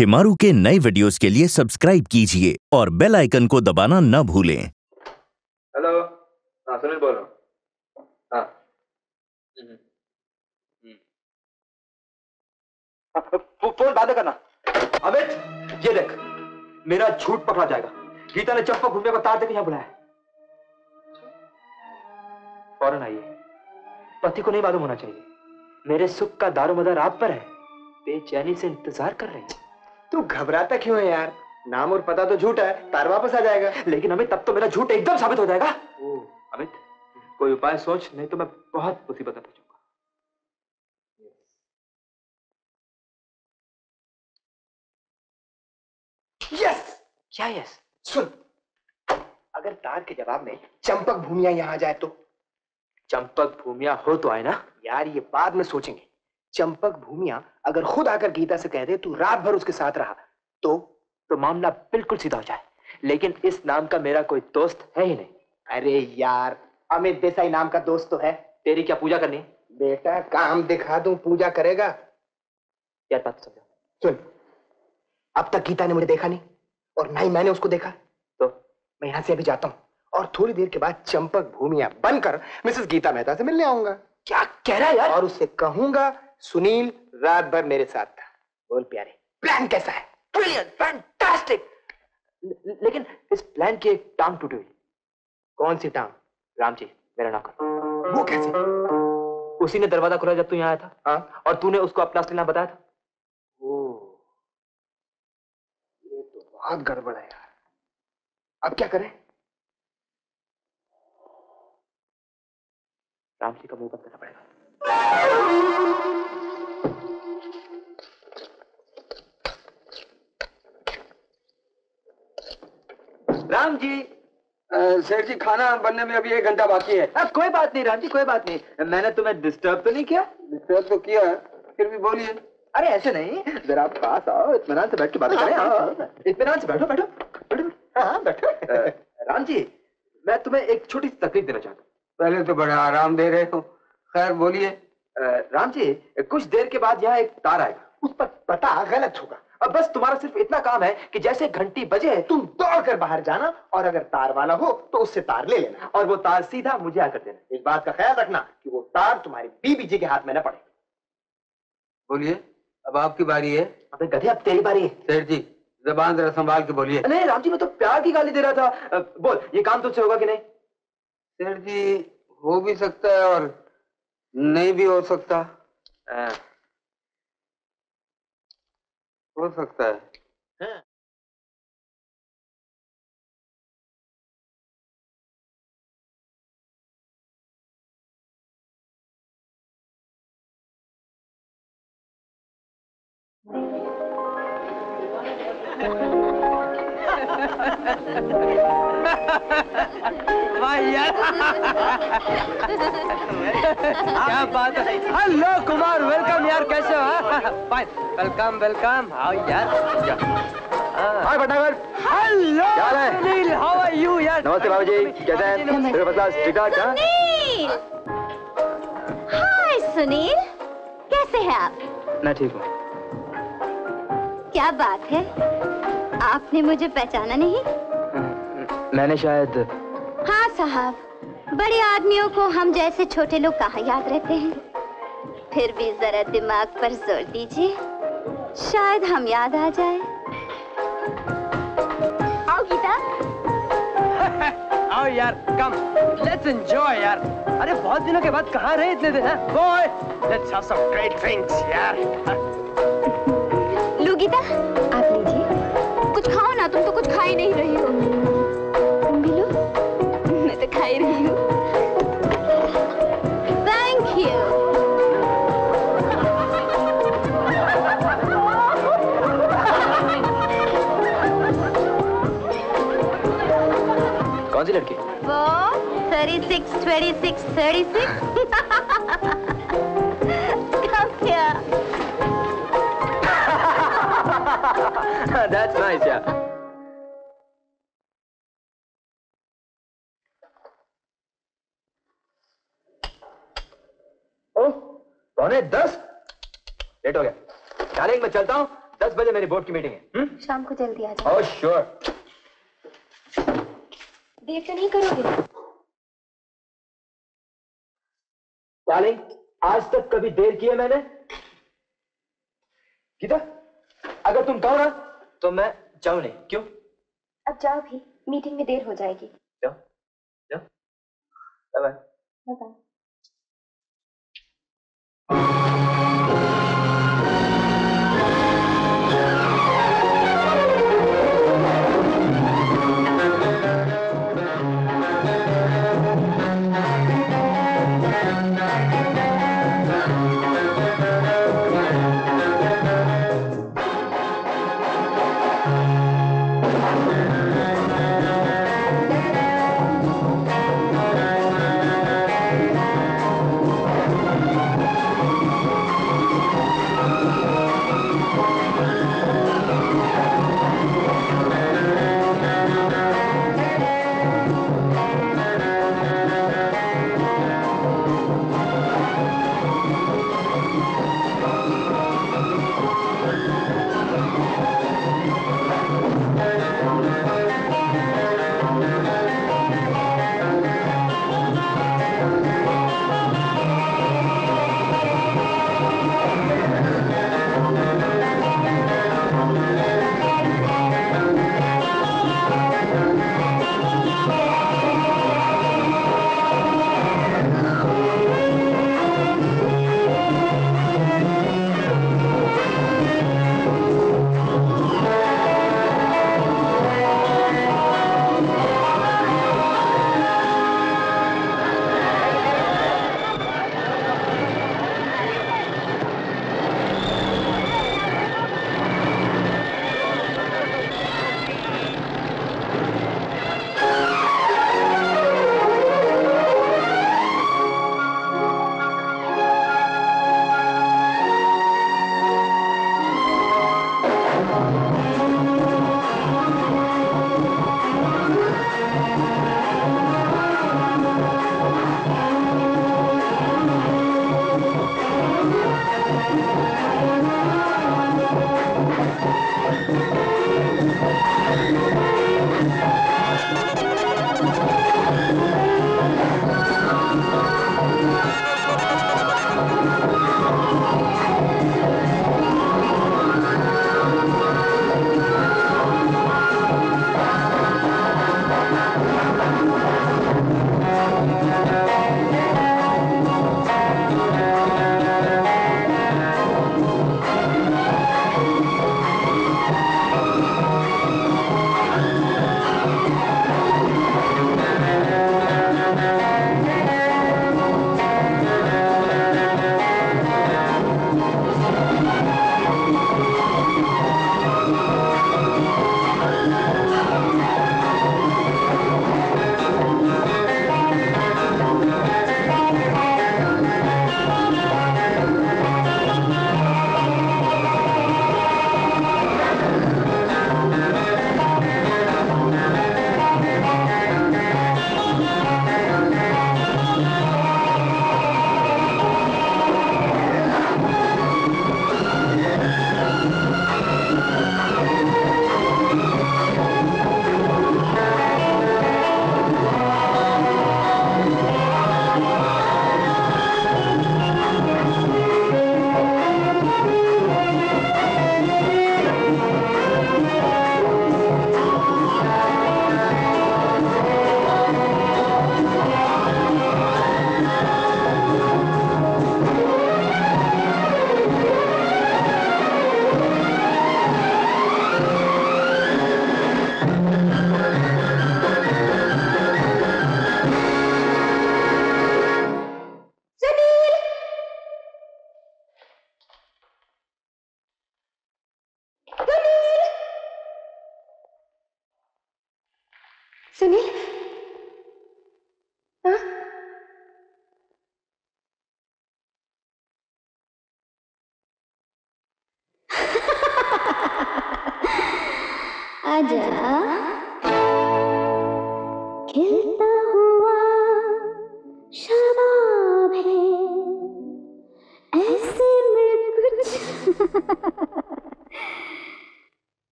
शिमारू के नए वीडियोस के लिए सब्सक्राइब कीजिए और बेल आइकन को दबाना ना भूलें। हेलो। हाँ सुनील बोल रहा हूँ। हाँ। फ़ोन बाद करना। अमित ये देख मेरा झूठ पकड़ा जाएगा। गीता ने चंपा घूमने को तार देकर यहाँ बुलाया। फ़ौरन आइए। पति को नहीं मालूम होना चाहिए। मेरे सुख का दारो मदार आप पर है। बेचैनी से इंतज़ार कर रहे हैं। तू घबराता क्यों है यार? नाम और पता तो झूठा है तार वापस आ जाएगा। लेकिन अमित तब तो मेरा झूठ एकदम साबित हो जाएगा। अमित कोई उपाय सोच नहीं तो मैं बहुत मुसीबत में पहुंचूँगा यस क्या यस सुन अगर तार के जवाब में चंपक भूमिया यहाँ आ जाए तो? चंपक भूमिया हो तो आए ना। यार ये बाद में सोचेंगे। चंपक भूमिया अगर खुद आकर गीता से कह दे तू रात भर उसके साथ रहा तो तो मामला बिल्कुल सीधा हो जाए। लेकिन इस नाम का मेरा कोई दोस्त है ही नहीं। अरे यार अमित देसाई नाम का दोस्त तो है तेरी क्या पूजा करनी बेटा काम दिखा दूँ पूजा करेगा। यार बात समझो। सुन अब तक गीता ने मुझे देखा नहीं और ना ही मैंने उसको देखा। तो? मैं यहाँ से अभी जाता हूँ और थोड़ी देर के बाद चंपक भूमिया बनकर मिसेस गीता मेहता से मिलने आऊँगा। क्या कह रहा है यार? और उससे कहूँगा सुनील रात भर मेरे साथ था। बोल प्यारे। प्लान कैसा है? ब्रिलियंट फैंटास्टिक लेकिन इस प्लान की एक टांग टूटी हुई। कौन सी टांग? राम जी मेरा नौकर वो कैसे? उसी ने दरवाज़ा खोला जब तू यहाँ आया था। हाँ। और तूने उसको अपना असली नाम बताया था? ओ ये तो बहुत गड़बड़ है यार। अब क्या करें? राम जी का मुँह बंद करना पड़ेगा। राम जी सेठ जी खाना बनने में अभी एक घंटा बाकी है। अब कोई बात नहीं राम जी कोई बात नहीं। मैंने तुम्हें डिस्टर्ब तो नहीं किया? डिस्टर्ब तो किया फिर भी बोलिए। अरे ऐसे नहीं। जरा आप पास आओ इत्मीनान से बैठ के बात करें। आओ इत्मीनान से बैठो बैठो बैठो। हाँ बैठो। राम जी मैं तुम्हें एक छोटी सी तकलीफ़ देना चाहता हूँ। पहले तो बड़ा आराम दे रहे हो। खैर बोलिए। राम जी कुछ देर के बाद यहाँ एक तार आएगा। उस पर पता गलत होगा। अब बस तुम्हारा सिर्फ़ इतना काम है कि जैसे घंटी बजे तुम दौड़ कर बाहर जाना और अगर तार वाला हो तो उससे तार ले लेना। और वो तार सीधा मुझे आकर देना। इस बात का ख्याल रखना कि वो तार तुम्हारी बीबी जी के हाथ में न पड़े। बोलिए अब आपकी बारी है। अबे गधे अब तेरी बारी है। सेठ जी जबान जरा संभाल के बोलिए। नहीं राम जी मैं तो प्यार की गाली दे रहा था। अ, बोल ये काम तुझसे होगा कि नहीं? सेठ जी हो भी सकता है और नहीं भी हो सकता। अ, हो सकता है। Thank यार क्या बात है? हेलो कुमार वेलकम यार कैसे हो? फाइन वेलकम वेलकम आओ यार हाय भटनागर हेलो क्या है? सुनील हाउ आर यू यार? नमस्ते बाबू जी कैसे हैं? मेरे पास ठीक ठाक हाँ? सुनील। हाय सुनील कैसे हैं आप? मैं ठीक हूँ। क्या बात है? आपने मुझे पहचाना नहीं? मैंने शायद हाँ साहब। बड़े आदमियों को हम जैसे छोटे लोग कहाँ याद रहते हैं? फिर भी जरा दिमाग पर ज़ोर दीजिए। शायद हम याद आ जाए। आओ गीता। आओ यार कम लेट्स एंजॉय यार। अरे बहुत दिनों के बाद कहाँ रहे इतने दिन हैं? Boy let's have some great drinks यार। लो गीता। ना तुम तो कुछ खा ही नहीं रही हो। तुम भी लो मैं तो खा ही रही हूँ। थैंक यू कौन सी लड़की? वो thirty six twenty six thirty six That's nice, yeah. चलता हूँ। दस बजे मेरी बोर्ड की मीटिंग है। हम्म? शाम को जल्दी आ जाओ। श्योर देर तो नहीं करोगे? डार्लिंग आज तक कभी देर की है मैंने? गीता अगर तुम कहो ना तो मैं जाऊँ नहीं। क्यों? अब जाओ भी मीटिंग में देर हो जाएगी। जाओ जाओ। बाय बाय बाय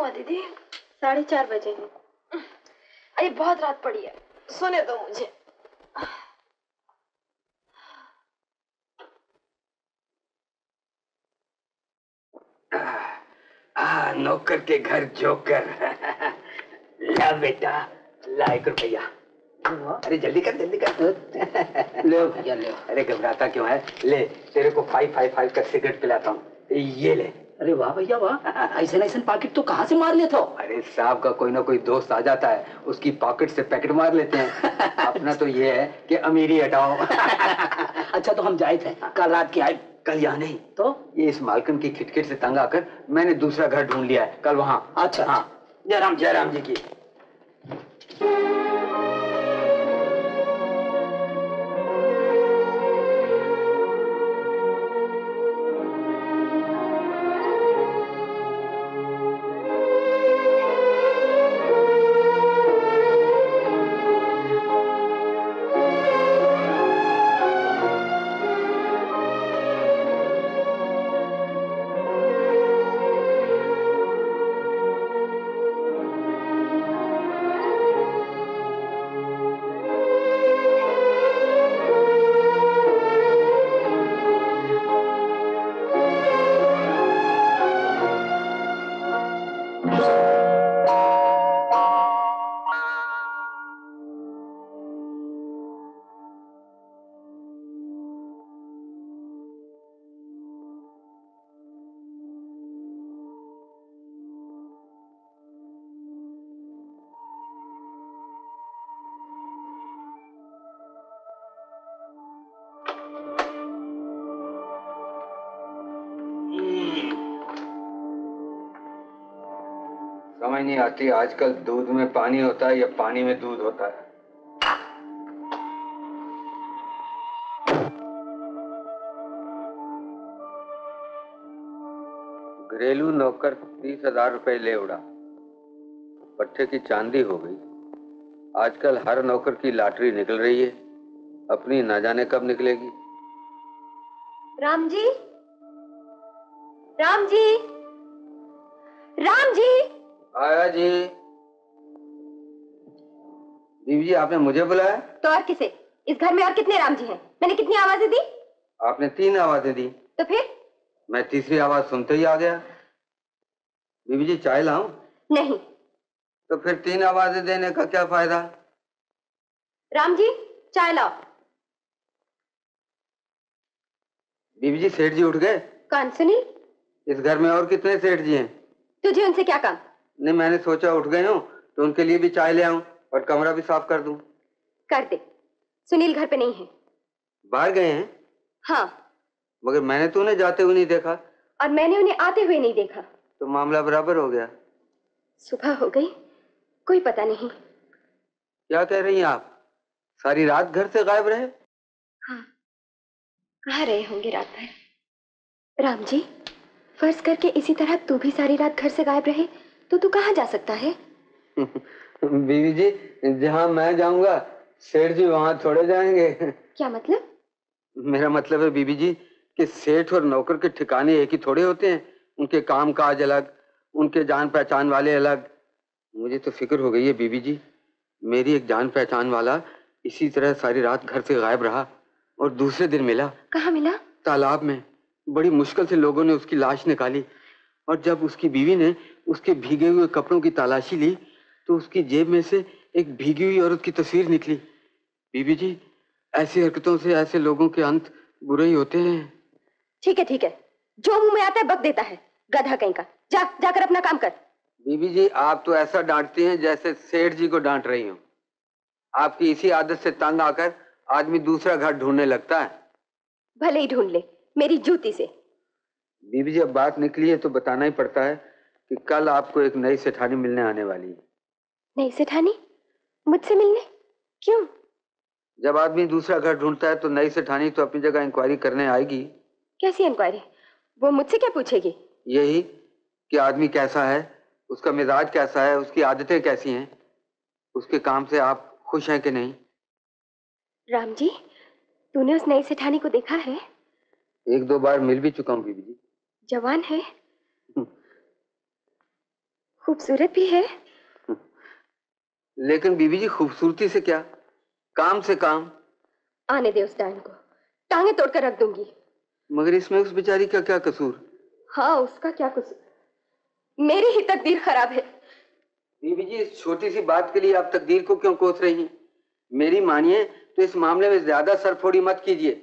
हुआ दीदी? साढ़े चार बजे। अरे बहुत रात पड़ी है। सोने दो मुझे। आ, नौकर के घर जोकर। ला बेटा ला एक रुपया। अरे जल्दी कर जल्दी कर। ले भैया ले अरे घबराता क्यों है? ले तेरे को फाइव फाइव फाइव का सिगरेट पिलाता हूँ। ये ले। अरे वाह भैया वाह। ऐसे ऐसे पाकिट तो कहाँ से मार लेते हो? अरे साहब का कोई ना कोई दोस्त आ जाता है उसकी पॉकेट से पैकेट मार लेते हैं। अपना तो ये है कि अमीरी हटाओ। अच्छा तो हम जाए थे। कल रात के आए। कल यहाँ नहीं। तो? ये इस मालकन की खिटखिट से तंग आकर मैंने दूसरा घर ढूंढ लिया है। कल वहाँ। अच्छा। हाँ। जयराम जयराम जी की। नहीं आती, आजकल दूध में पानी होता है या पानी में दूध होता है। घरेलू नौकर तीस हज़ार रुपए ले उड़ा। पट्टे की चांदी हो गई। आजकल हर नौकर की लॉटरी निकल रही है। अपनी ना जाने कब निकलेगी। राम जी? राम जी? आया जी। बीवी जी आपने मुझे बुलाया? तो और किसे? इस घर में और कितने राम जी हैं? मैंने कितनी आवाज़ें दी? आपने तीन आवाज़ें दी। तो फिर? मैं तीसरी आवाज़ सुनते ही आ गया। बीबी जी चाय लाऊं? नहीं। तो फिर तीन आवाज़ें देने का क्या फ़ायदा? राम जी चाय लाओ। बीबी जी सेठ जी उठ गए? कौन सुनी इस घर में और कितने सेठ जी हैं? तुझे उनसे क्या काम? नहीं मैंने सोचा उठ गए हो तो उनके लिए भी चाय ले आऊँ और कमरा भी साफ़ कर दूँ। कर दे सुनील घर पे नहीं है। बाहर गए हैं? हाँ। मगर मैंने तो उन्हें जाते हुए नहीं देखा। और मैंने उन्हें आते हुए नहीं देखा। तो मामला बराबर हो गया। सुबह हो गई कोई पता नहीं। क्या कह रही हैं आप? सारी रात घर से गायब रहे? हाँ कहाँ रहे होंगे रात भर। राम जी फ़र्ज़ करके इसी तरह तू भी सारी रात घर से गायब रहे। तो तू कहाँ जा सकता है? बीवी जी जहाँ मैं जाऊँगा सेठ जी वहाँ थोड़े जाएँगे। क्या मतलब? मेरा मतलब है बीबी जी कि सेठ और नौकर के ठिकाने एक ही थोड़े होते हैं। उनके काम काज अलग उनके जान पहचान वाले अलग। मुझे तो फ़िक्र हो गई है बीबी जी। मेरी एक जान पहचान वाला इसी तरह सारी रात घर से गायब रहा और दूसरे दिन मिला। कहाँ मिला? तालाब में। बड़ी मुश्किल से लोगों ने उसकी लाश निकाली। और जब उसकी बीवी ने उसके भीगे हुए कपड़ों की तलाशी ली तो उसकी जेब में से एक भीगी हुई औरत की तस्वीर निकली। बीबी जी ऐसी हरकतों से ऐसे लोगों के अंत बुरे ही होते हैं। ठीक है ठीक है। जो मुँह में आता है बक देता है। गधा कहीं का। जा जाकर अपना काम कर। बीबी जी आप तो ऐसा डांटती हैं जैसे सेठ जी को डांट रही हूँ। आपकी इसी आदत से तंग आकर आदमी दूसरा घर ढूँढने लगता है। भले ही ढूंढ ले मेरी जूती से। बीबी जी अब बात निकली है तो बताना ही पड़ता है। कि कल आपको एक नई सेठानी मिलने आने वाली है। नहीं सेठानी? मुझसे मिलने? क्यों? जब आदमी दूसरा घर ढूंढता है तो नई सेठानी तो अपनी जगह इंक्वायरी करने आएगी। कैसी इंक्वायरी वो मुझसे क्या पूछेगी? यही कि आदमी कैसा है उसका मिजाज कैसा है उसकी आदतें कैसी हैं उसके काम से आप खुश हैं कि नहीं? राम जी तूने उस नई सेठानी को देखा है? एक दो बार मिल भी चुका हूँ बीबी जी। जवान है। खूबसूरत भी है। लेकिन बीबी जी खूबसूरती से क्या? काम से काम। आने दे उस डांड को। टांगे तोड़कर रख दूँगी। मगर इसमें उस बेचारी का क्या कसूर? हाँ उसका क्या कुछ मेरी ही तकदीर खराब है। बीबी जी इस छोटी सी बात के लिए आप तकदीर को क्यों कोस रही हैं? मेरी मानिए तो इस मामले में ज़्यादा सरफोड़ी मत कीजिए।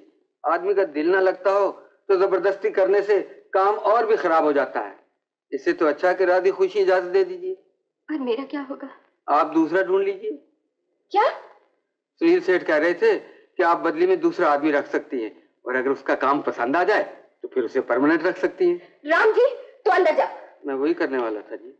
आदमी का दिल ना लगता हो तो ज़बरदस्ती करने से काम और भी खराब हो जाता है। इससे तो अच्छा कि राधी खुशी इजाज़त दे दीजिए। और मेरा क्या होगा? आप दूसरा ढूंढ लीजिए। क्या? सुनील सेठ कह रहे थे कि आप बदली में दूसरा आदमी रख सकती हैं और अगर उसका काम पसंद आ जाए तो फिर उसे परमानेंट रख सकती हैं। राम जी तो अंदर जा मैं वही करने वाला था जी।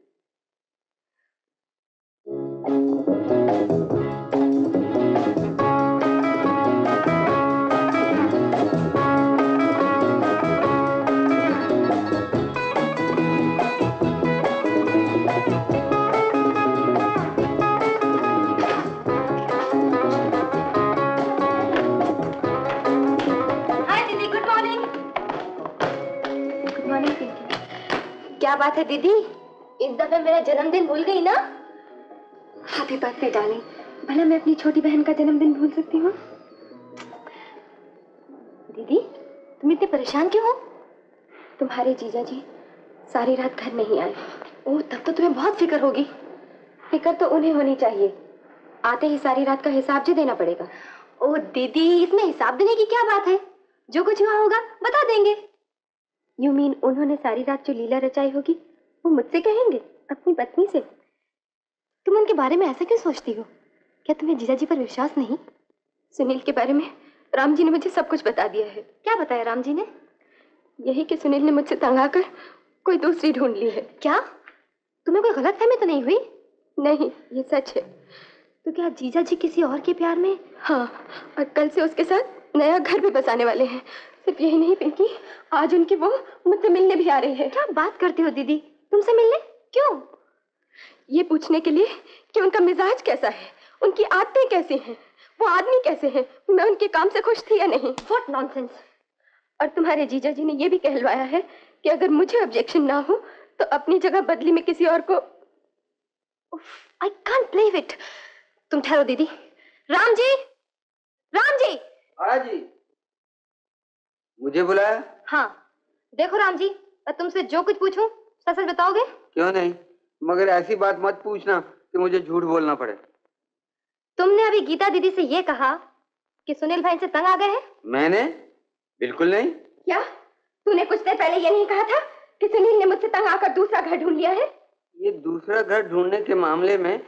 क्या बात है दीदी? इस दफे मेरा जन्मदिन भूल गई ना? हैप्पी बर्थडे डार्लिंग भला मैं अपनी छोटी बहन का जन्मदिन भूल सकती हूँ? दीदी तुम इतने परेशान क्यों हो? तुम्हारे जीजा जी सारी रात घर नहीं आए। ओह तब तो तुम्हें बहुत फ़िक्र होगी। फ़िक्र तो उन्हें होनी चाहिए। आते ही सारी रात का हिसाब जो देना पड़ेगा। ओ दीदी इसमें हिसाब देने की क्या बात है? जो कुछ हुआ होगा बता देंगे। यू मीन उन्होंने सारी रात जो लीला रचाई होगी वो मुझसे कहेंगे अपनी पत्नी से? तुम उनके बारे में ऐसा क्यों सोचती हो? क्या तुम्हें जीजा जी पर विश्वास नहीं? सुनील के बारे में राम जी ने मुझे सब कुछ बता दिया है। क्या बताया राम जी ने? यही कि सुनील ने मुझसे तंग आकर कोई दूसरी ढूंढ ली है। क्या? तुम्हें कोई गलत फहमी तो नहीं हुई? नहीं ये सच है। तो क्या जीजा जी किसी और के प्यार में? हाँ और कल से उसके साथ नया घर भी बसाने वाले हैं। सिर्फ़ यही नहीं पिंकी। आज उनकी वो मुझसे मिलने भी आ रही है। क्या बात करती हो दीदी? तुमसे मिलने? क्यों? ये पूछने के लिए कि उनका मिजाज कैसा है उनकी आदतें कैसी हैं वो आदमी कैसे हैं मैं उनके काम से खुश थी या नहीं? व्हाट नॉनसेंस और तुम्हारे जीजा जी ने ये भी कहलवाया है कि अगर मुझे ऑब्जेक्शन ना हो तो अपनी जगह बदली में किसी और को। आई कांट बिलीव इट तुम ठहरो दीदी। राम जी! राम जी! जी। मुझे बुलाया? हाँ। देखो राम जी मैं तुमसे जो कुछ पूछूँ सच सच बताओगे? क्यों नहीं? मगर ऐसी बात मत पूछना कि मुझे झूठ बोलना पड़े। तुमने अभी गीता दीदी से ये कहा कि सुनील भाई से तंग आ गए हैं? मैंने? बिल्कुल नहीं। क्या? तूने कुछ देर पहले ये नहीं कहा था कि सुनील ने मुझसे तंग आकर दूसरा घर ढूंढ लिया है? ये दूसरा घर ढूँढने के मामले में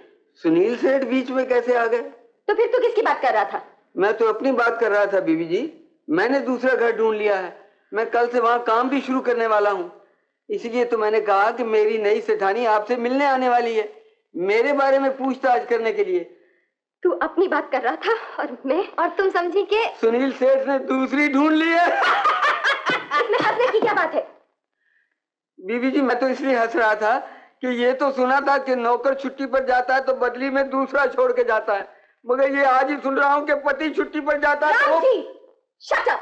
सुनील सेठ बीच में कैसे आ गए? तो फिर तू किसकी बात कर रहा था? मैं तो अपनी बात कर रहा था बीबी जी। मैंने दूसरा घर ढूंढ लिया है। मैं कल से वहाँ काम भी शुरू करने वाला हूँ। इसलिए तो मैंने कहा कि मेरी नई सेठानी आपसे मिलने आने वाली है मेरे बारे में पूछताछ करने के लिए। तू अपनी बात कर रहा था और मैं और तुम समझी कि सुनील सेठ ने दूसरी ढूंढ ली है। इसमें हंसने की क्या बात है? बीबी जी मैं तो इसलिए हंस रहा था कि ये तो सुना था कि नौकर छुट्टी पर जाता है तो बदली में दूसरा छोड़ के जाता है। मगर ये आज ही सुन रहा हूँ कि पति छुट्टी पर जाता है तो शट अप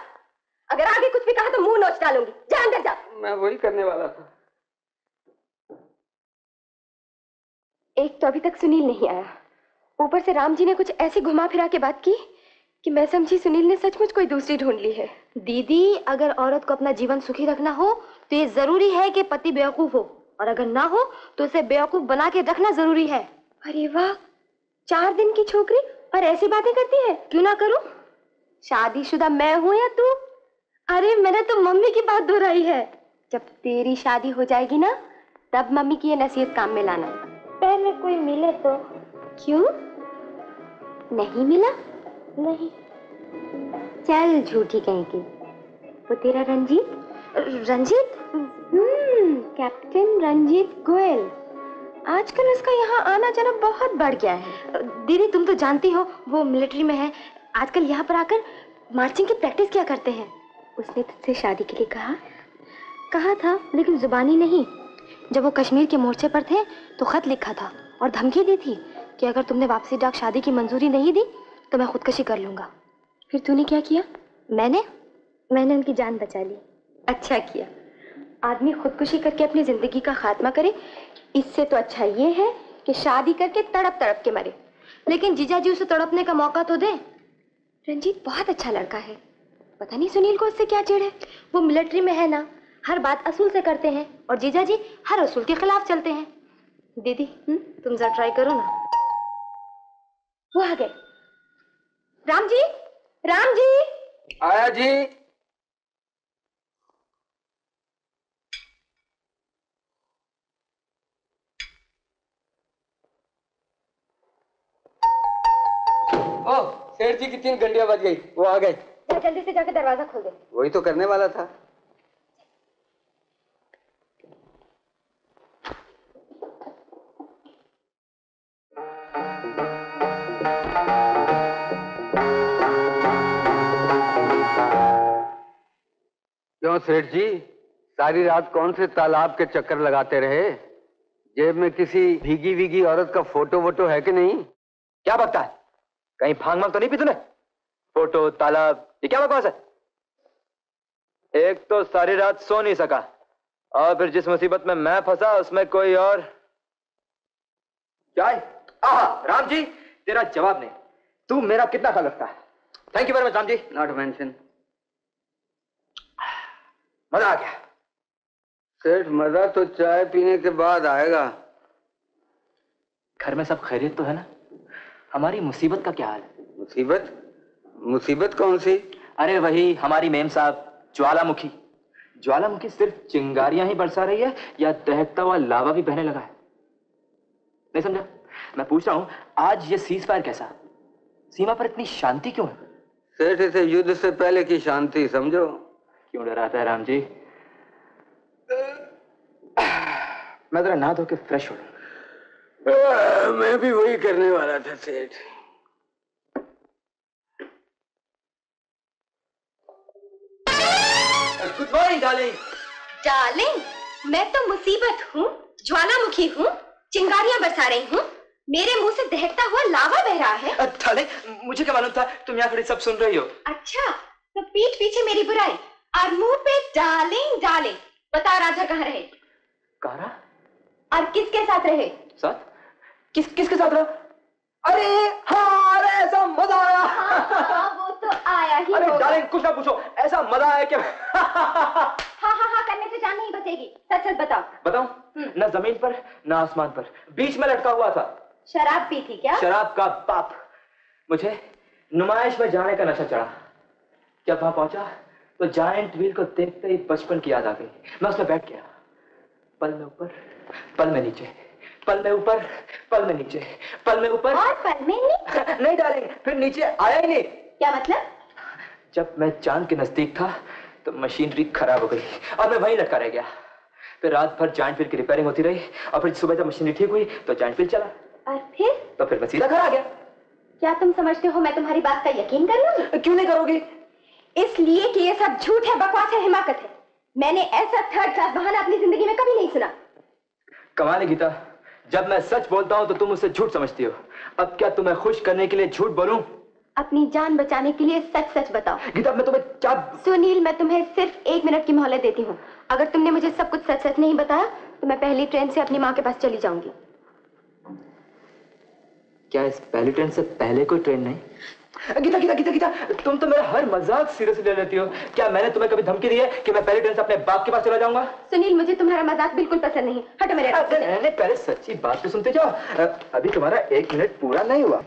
अगर आगे कुछ भी कहा तो मुँह नोच डालूँगी। जा अंदर जा। मैं वही करने वाला था। एक तो अभी तक सुनील नहीं आया। ऊपर से राम जी ने कुछ ऐसी घुमा फिरा के बात की कि मैं समझी सुनील ने सचमुच कोई दूसरी ढूंढ ली है। दीदी अगर औरत को अपना जीवन सुखी रखना हो तो ये ज़रूरी है कि पति बेवकूफ़ हो। और अगर ना हो तो उसे बेवकूफ़ बना के रखना ज़रूरी है। अरे वाह! चार दिन की छोकरी? और ऐसी बातें करती है? क्यों ना करूँ? शादीशुदा मैं हूँ या तू? अरे मैंने तो मम्मी की बात दोहराई है। जब तेरी शादी हो जाएगी ना तब मम्मी की ये नसीहत काम में लाना। पहले कोई मिले तो? क्यों? नहीं मिला? नहीं। चल झूठी कहीं की। वो तेरा रंजीत? रंजीत? हम्म कैप्टन रंजीत गोयल। आजकल उसका यहाँ आना जाना बहुत बढ़ गया है। दीदी तुम तो जानती हो वो मिलिट्री में है। आजकल यहाँ पर आकर मार्चिंग की प्रैक्टिस क्या करते हैं? उसने तुझसे शादी के लिए कहा। कहा था, लेकिन जुबानी नहीं। जब वो कश्मीर के मोर्चे पर थे तो खत लिखा था और धमकी दी थी कि अगर तुमने वापसी डाक शादी की मंजूरी नहीं दी तो मैं खुदकशी कर लूँगा। फिर तूने क्या किया? मैंने? मैंने उनकी जान बचा ली। अच्छा किया। आदमी खुदकुशी करके अपनी ज़िंदगी का खात्मा करे, इससे तो अच्छा ये है कि शादी करके तड़प तड़प के मरे। लेकिन जीजा जी उसे तड़पने का मौका तो दे। रंजीत बहुत अच्छा लड़का है। पता नहीं सुनील को उससे क्या चिड़ है? वो मिलिट्री में है ना। हर बात असूल से करते हैं और जीजा जी हर असूल के खिलाफ चलते हैं। दीदी हुँ? तुम जरा ट्राई करो ना। वो आ गए। राम जी राम जी। आया जी। ओ सेठ जी की तीन घंटिया बज गई वो आ गए। जल्दी से जाके दरवाज़ा खोल दे। वही तो करने वाला था। क्यों सेठ जी सारी रात कौन से तालाब के चक्कर लगाते रहे? जेब में किसी भीगी भीगी औरत का फ़ोटो वोटो है कि नहीं? क्या बकता है कहीं भाँग मांग तो नहीं पी तूने? फ़ोटो तालाब ये क्या बकवास है? एक तो सारी रात सो नहीं सका और फिर जिस मुसीबत में मैं फंसा उसमें कोई और? है? आहा राम जी तेरा जवाब नहीं। तू मेरा कितना ख्याल रखता है? Thank you very much Ram ji not mention मज़ा आ गया। सेठ मज़ा तो चाय पीने के बाद आएगा। घर में सब खैरियत तो है ना? हमारी मुसीबत का क्या हाल है? मुसीबत? मुसीबत कौन सी? अरे वही हमारी मेम साहब ज्वालामुखी। ज्वालामुखी सिर्फ़ चिंगारियाँ ही बरसा रही है या दहकता हुआ लावा भी बहने लगा है? नहीं समझा? मैं पूछ रहा हूँ आज ये सीज फायर कैसा? सीमा पर इतनी शांति क्यों है? सेठ इसे युद्ध से पहले की शांति समझो। क्यों डराता है राम जी? मैं जरा नहा धो के फ्रेश हो लूँ। आ, मैं भी वही करने वाला था सेठ। गुड मॉर्निंग डार्लिंग डार्लिंग मैं तो मुसीबत हूँ ज्वालामुखी हूँ चिंगारियाँ बरसा रही हूँ। मेरे मुँह से दहकता हुआ लावा बह रहा है। डार्लिंग मुझे क्या मालूम था? तुम यहाँ खड़ी सब सुन रही हो। अच्छा तो पीठ पीछे मेरी बुराई और मुँह पे डार्लिंग डार्लिंग बता राजा कहाँ रहे? कारा? और किसके साथ रहे? साथ? किस किसके साथ रहा? अरे हाँ अरे ऐसा मज़ा आया। हाँ, वो तो आया ही अरे। डार्लिंग कुछ ना पूछो ऐसा मज़ा आया कि हाँ हाँ हाँ करने से जान नहीं बचेगी। सच सच बताओ। बताऊँ न ज़मीन पर न आसमान पर। बीच में लटका हुआ था। शराब पी थी क्या? शराब का पाप मुझे नुमाइश में जाने का नशा चढ़ा। जब वहाँ पहुँचा तो जायंट व्हील को देखते ही बचपन की याद आ गई। मैं उसमें बैठ गया। पल में ऊपर पल में नीचे। पल में ऊपर पल में नीचे। पल में ऊपर। और पल में नहीं नहीं डालेंगे फिर नीचे आया ही नहीं। क्या मतलब? जब मैं चाँद के नज़दीक था तो मशीनरी खराब हो गई और मैं वहीं लटका रह गया। फिर रात भर जॉइंट व्हील की रिपेयरिंग होती रही और फिर सुबह जब मशीनरी ठीक हुई तो जॉइंट व्हील चला। और फिर? तो फिर मैं सीधा घर आ गया। क्या तुम समझते हो मैं तुम्हारी बात का यकीन कर लूँगी क्यों नहीं करोगी? इसलिए कि ये सब झूठ है बकवास है हिमाकत है। मैंने ऐसा थर्ड क्लास बहाना अपनी ज़िंदगी में कभी नहीं सुना। कमाल है गीता। जब मैं सच बोलता हूँ तो तुम उसे झूठ समझती हो। अब क्या तुम्हें खुश करने के लिए झूठ बोलूँ? अपनी जान बचाने के लिए सच सच बताओ। गीता मैं तुम्हें क्या सुनील मैं तुम्हें सिर्फ़ एक मिनट की मोहलत देती हूँ। अगर तुमने मुझे सब कुछ सच सच नहीं बताया तो मैं पहली ट्रेन से अपनी माँ के पास चली जाऊँगी। क्या इस पहली ट्रेन से पहले कोई ट्रेन नहीं? गीता गीता गीता गीता तुम तो मेरा हर मज़ाक सीरियसली ले लेती हो। क्या मैंने तुम्हें कभी धमकी दी है कि मैं पहली ट्रेन से अपने बाप के पास चला जाऊँगा? सुनील मुझे तुम्हारा मज़ाक बिल्कुल पसंद नहीं हटो मेरे। नहीं पहले सच्ची बात तो सुनते जाओ। अभी तुम्हारा एक मिनट पूरा नहीं हुआ।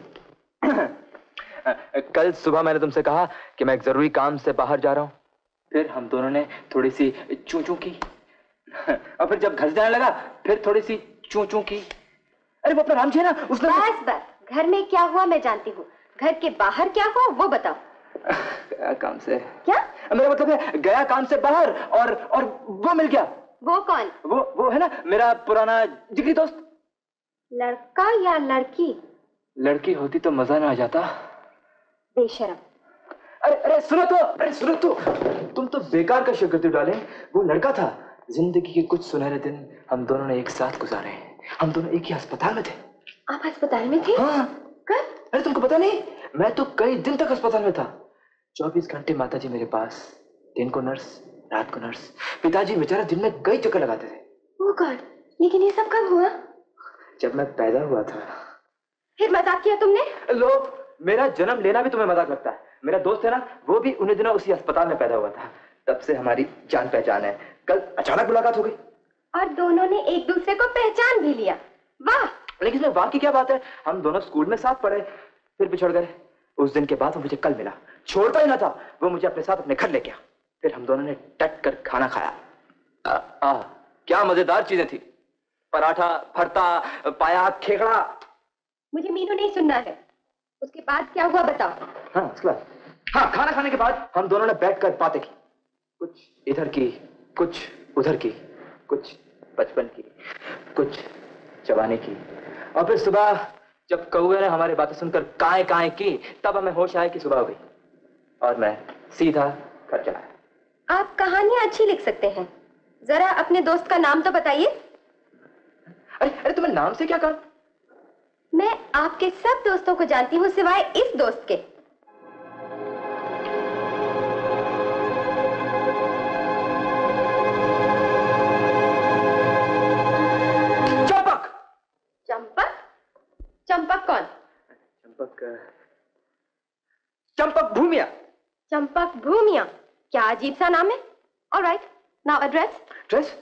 कल सुबह मैंने तुमसे कहा कि मैं एक ज़रूरी काम से बाहर जा रहा हूँ। फिर हम दोनों ने थोड़ी सी चू चू की। और फिर जब घर जाने लगा फिर थोड़ी सी चू चू की। अरे वो अपना राम जी है ना उसने बस बस। घर में क्या हुआ मैं जानती हूँ। घर के बाहर क्या हुआ वो बताओ। गया काम से। क्या? मेरा मतलब है गया काम से बाहर और और वो मिल गया। वो कौन? वो वो है ना मेरा पुराना जिगरी दोस्त। लड़का या लड़की? लड़की होती तो मज़ा ना आ जाता। बेशरम। अरे अरे सुनो तो अरे सुनो तो। तुम तो बेकार का शक डाले वो लड़का था। ज़िंदगी के कुछ सुनहरे दिन हम दोनों ने एक साथ गुजारे। हम दोनों एक ही अस्पताल में थे। आप अस्पताल में थे? हाँ। कब? अरे तुमको पता नहीं मैं तो कई दिन तक अस्पताल में था। चौबीस घंटे माता जी मेरे पास दिन को नर्स रात को नर्स। पिताजी बेचारा दिन में कई चक्कर लगाते थे। वो लेकिन ये सब कब हुआ? जब मैं पैदा हुआ था। फिर मज़ाक किया तुमने? लो मेरा जन्म लेना भी तुम्हें मज़ाक लगता है। मेरा दोस्त है ना वो भी उन्हें दिनों उसी अस्पताल में पैदा हुआ था। तब से हमारी जान पहचान है। कल अचानक मुलाकात हो गई। और दोनों ने एक दूसरे को पहचान भी लिया। वाह! लेकिन इसमें वाह की क्या बात है? हम दोनों स्कूल में साथ पढ़े फिर बिछड़ गए। उस दिन के बाद वो मुझे कल मिला। छोड़ता ही ना था। वो मुझे अपने साथ अपने घर ले गया फिर हम दोनों ने टट कर खाना खाया। आ, आ, क्या मज़ेदार चीज़ें थी। पराठा भरता पाया खेकड़ा। मुझे मीनू नहीं सुनना है। उसके बाद क्या हुआ बताओ। हाँ उसके हाँ खाना खाने के बाद हम दोनों ने बैठकर बातें की। कुछ इधर की कुछ उधर की कुछ बचपन की कुछ जवानी की। और फिर सुबह जब कौए ने हमारी बातें सुनकर काए काए की तब हमें होश आया कि सुबह हो गई। और मैं सीधा घर चला आप कहानियाँ अच्छी लिख सकते हैं। जरा अपने दोस्त का नाम तो बताइए। अरे अरे तुम्हें नाम से क्या काम मैं आपके सब दोस्तों को जानती हूँ सिवाय इस दोस्त के। चंपक भूमिया। क्या अजीब सा नाम है? All right now address dress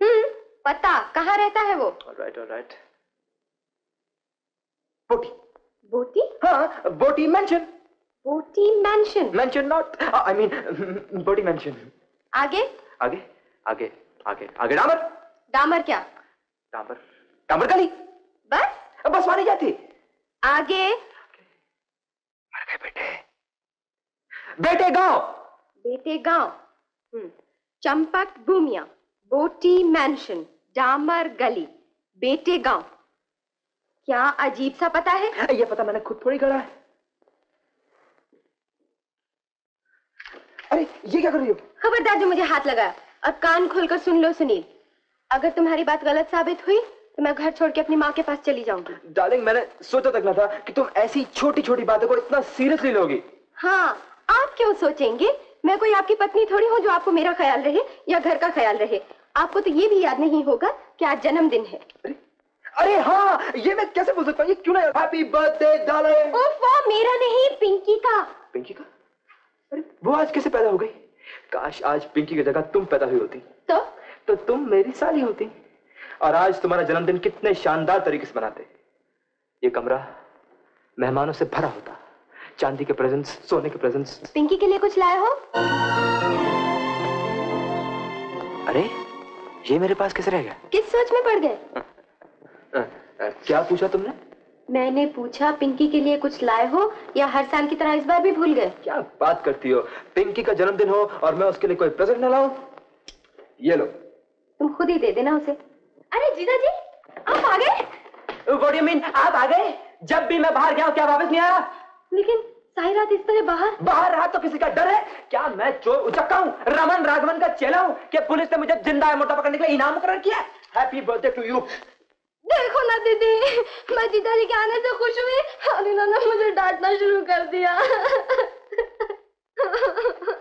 हम्म पता। कहाँ रहता है वो? ऑलराइट ऑलराइट बोटी। बोटी? हाँ Boti mansion Boti mansion mansion not I mean Boti mansion आगे? आगे आगे आगे आगे डामर। डामर क्या? डामर। डामर गली। बस? बस मानी जाती। आगे। मर गए बेटे। बेटे गाँव। बेटे गाँव। हम्म, चंपक भूमिया बोटी मैंशन डामर गली बेटे गाँव। क्या अजीब सा पता है? ये पता मैंने खुद थोड़ी गढ़ा है। अरे ये क्या कर रही हो? खबरदार जो मुझे हाथ लगाया और कान खोलकर सुन लो सुनील। अगर तुम्हारी बात गलत साबित हुई तो मैं घर छोड़ के अपनी माँ के पास चली जाऊँगी। डार्लिंग मैंने सोचा तक ना था कि तुम ऐसी छोटी छोटी बातों को इतना सीरियसली लोगी। हाँ आप क्यों सोचेंगे? मैं कोई आपकी पत्नी थोड़ी हूँ जो आपको मेरा ख्याल रहे या घर का ख्याल रहे। आपको तो ये भी याद नहीं होगा कि आज जन्मदिन है। अरे हाँ ये मैं कैसे बोल सकता हूँ? ये क्यों ना हैप्पी बर्थडे डार्लिंग उफ, वो मेरा नहीं पिंकी का। पिंकी का? अरे वो आज कैसे पैदा हो गई? काश आज पिंकी की जगह तुम पैदा हुई होती। तो? तो तुम मेरी साली होती। और आज तुम्हारा जन्मदिन कितने शानदार तरीके से मनाते। ये कमरा मेहमानों से भरा होता। चांदी के प्रेजेंट्स सोने के प्रेजेंट्स पिंकी के लिए कुछ लाए हो? अरे ये मेरे पास कैसे रह गया? किस सोच में पड़ गए? क्या पूछा तुमने? मैंने पूछा पिंकी के लिए कुछ लाए हो या हर साल की तरह इस बार भी भूल गए? क्या बात करती हो? पिंकी का जन्मदिन हो और मैं उसके लिए कोई प्रेजेंट न लाऊं? ये लो। तुम खुद ही दे देना उसे। अरे जीजा जी आप आ गए? What do you mean? आप आ गए? जब भी मैं बाहर गया क्या वापस नहीं आया? लेकिन सारी रात इस तरह बाहर? बाहर रहा तो किसी का डर है? क्या मैं चोर उचक्का हूँ? रमन राघवन का चेला हूँ? कि पुलिस ने मुझे ज़िंदा मोटा पकड़ने के लिए इनाम मुकर्र किया? हैप्पी बर्थडे टू यू देखो ना दीदी मैं जीजा जी के आने से खुश हुई और इन्होंने मुझे डांटना शुरू कर दिया।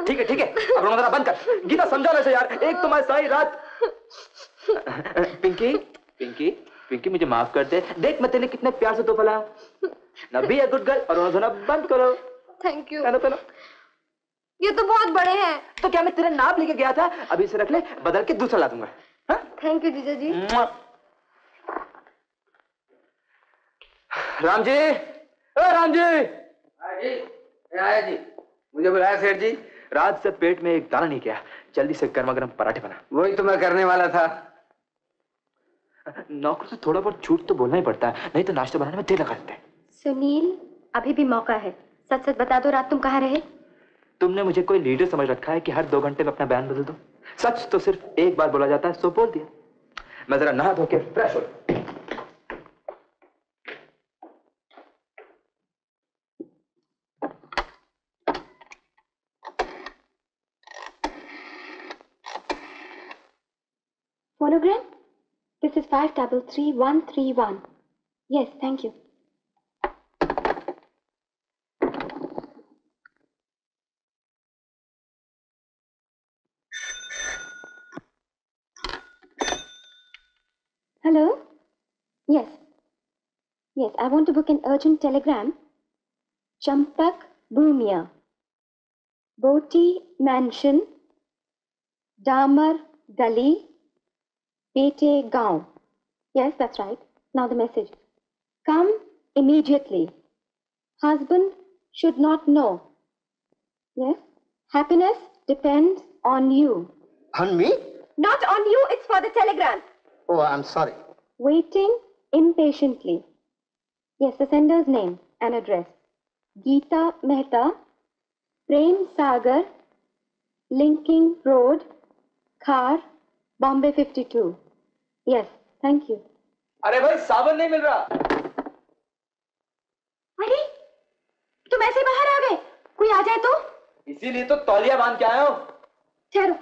ठीक है ठीक है। अब रोना बंद कर। गीता समझा ना यार। एक तो मैं सारी रात पिंकी पिंकी। पिंकी मुझे माफ़ कर दे। देख मैं तेरे कितने प्यार से तोहफा लाया। ना बी अ गुड गर्ल और रोना धोना बंद करो। थैंक यू पहनो पहनो ये तो बहुत बड़े हैं। तो क्या मैं तेरा नाप लेके गया था? अभी इसे रख ले बदल के दूसरा ला दूँगा। हाँ? थैंक यू जीजा जी। राम जी। ओ राम जी। जी। आया जी। मुझे बुलाया सेठ जी। रात से पेट में एक दाना नहीं गया। जल्दी से गर्मा गर्म पराठे बना। वही तो मैं करने वाला था। नौकर से थोड़ा बहुत झूठ तो बोलना ही पड़ता है नहीं तो नाश्ता बनाने में देर लगा देते हैं। सुनील अभी भी मौका है। सच सच बता दो रात तुम कहाँ रहे? तुमने मुझे कोई लीडर समझ रखा है कि हर दो घंटे में अपना बयान बदल दो? सच तो सिर्फ़ एक बार बोला जाता है सो बोल दिया। मैं जरा नहा धोके फ्रेश हो five double three one three one. Yes, thank you. Hello? Yes. Yes, I want to book an urgent telegram. Champak Bhumia. Boti Mansion. Damar Gully. Pete Gaon. Yes, that's right. Now the message. Come immediately. Husband should not know. Yes? Happiness depends on you. On me? Not on you, it's for the telegram. Oh, I'm sorry. Waiting impatiently. Yes, the sender's name and address. Geeta Mehta, Prem Sagar, Linking Road, Khar, Bombay 52. Yes, thank you. अरे भाई सावन नहीं मिल रहा। अरे तुम ऐसे बाहर आ गए। कोई आ जाए तो? इसीलिए तो तौलिया बाँध के आया हूँ। ठहरो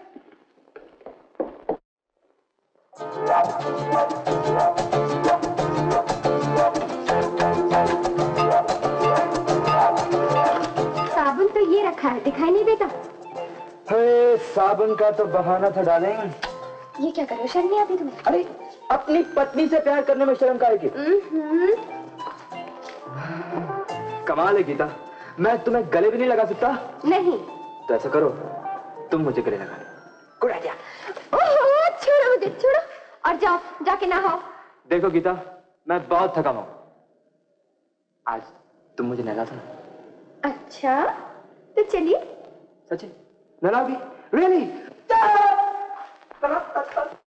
साबुन तो ये रखा है दिखाई नहीं देता। हे साबुन का तो बहाना था डालेंगे ये क्या करो शर्म नहीं आती तुम्हें? अरे अपनी पत्नी से प्यार करने में शर्म काहे की हम्म, कमाल है गीता। मैं तुम्हें गले भी नहीं लगा सकता। नहीं। तो ऐसा करो तुम मुझे गले लगा गुड आइडिया। छोड़ो मुझे छोड़ो। और जाओ जाके नहाओ। देखो गीता मैं बहुत थका हूँ। आज तुम मुझे नहला दो अच्छा तो चलिए। सची नहलाओगी? रियली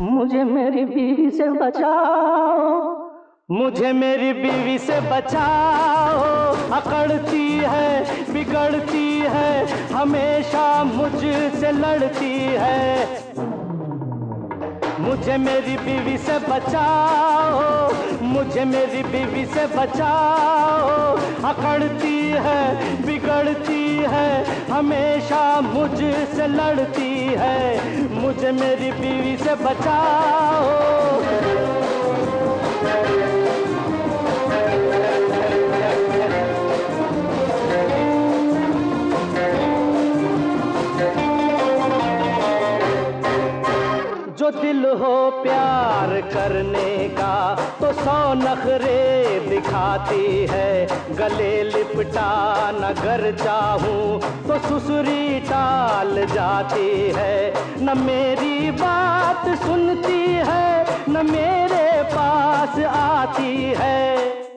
मुझे मेरी बीवी से बचाओ। मुझे मेरी बीवी से बचाओ। अकड़ती है, बिगड़ती है, हमेशा मुझसे लड़ती है। मुझे मेरी बीवी से बचाओ। मुझे मेरी बीवी से बचाओ। अकड़ती है बिगड़ती है हमेशा मुझसे लड़ती है। मुझे मेरी बीवी से बचाओ। दिल हो प्यार करने का तो सौ नखरे दिखाती है। गले लिपटा नगर चाहूँ तो सुसुरी टाल जाती है। न मेरी बात सुनती है, न मेरे पास आती है।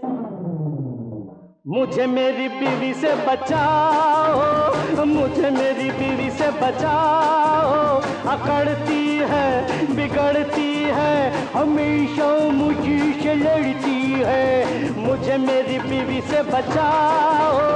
मुझे मेरी बीवी से बचाओ, मुझे मेरी बीवी से बचाओ। अकड़ती है, बिगड़ती है, हमेशा मुझी से लड़ती है। मुझे मेरी बीवी से बचाओ।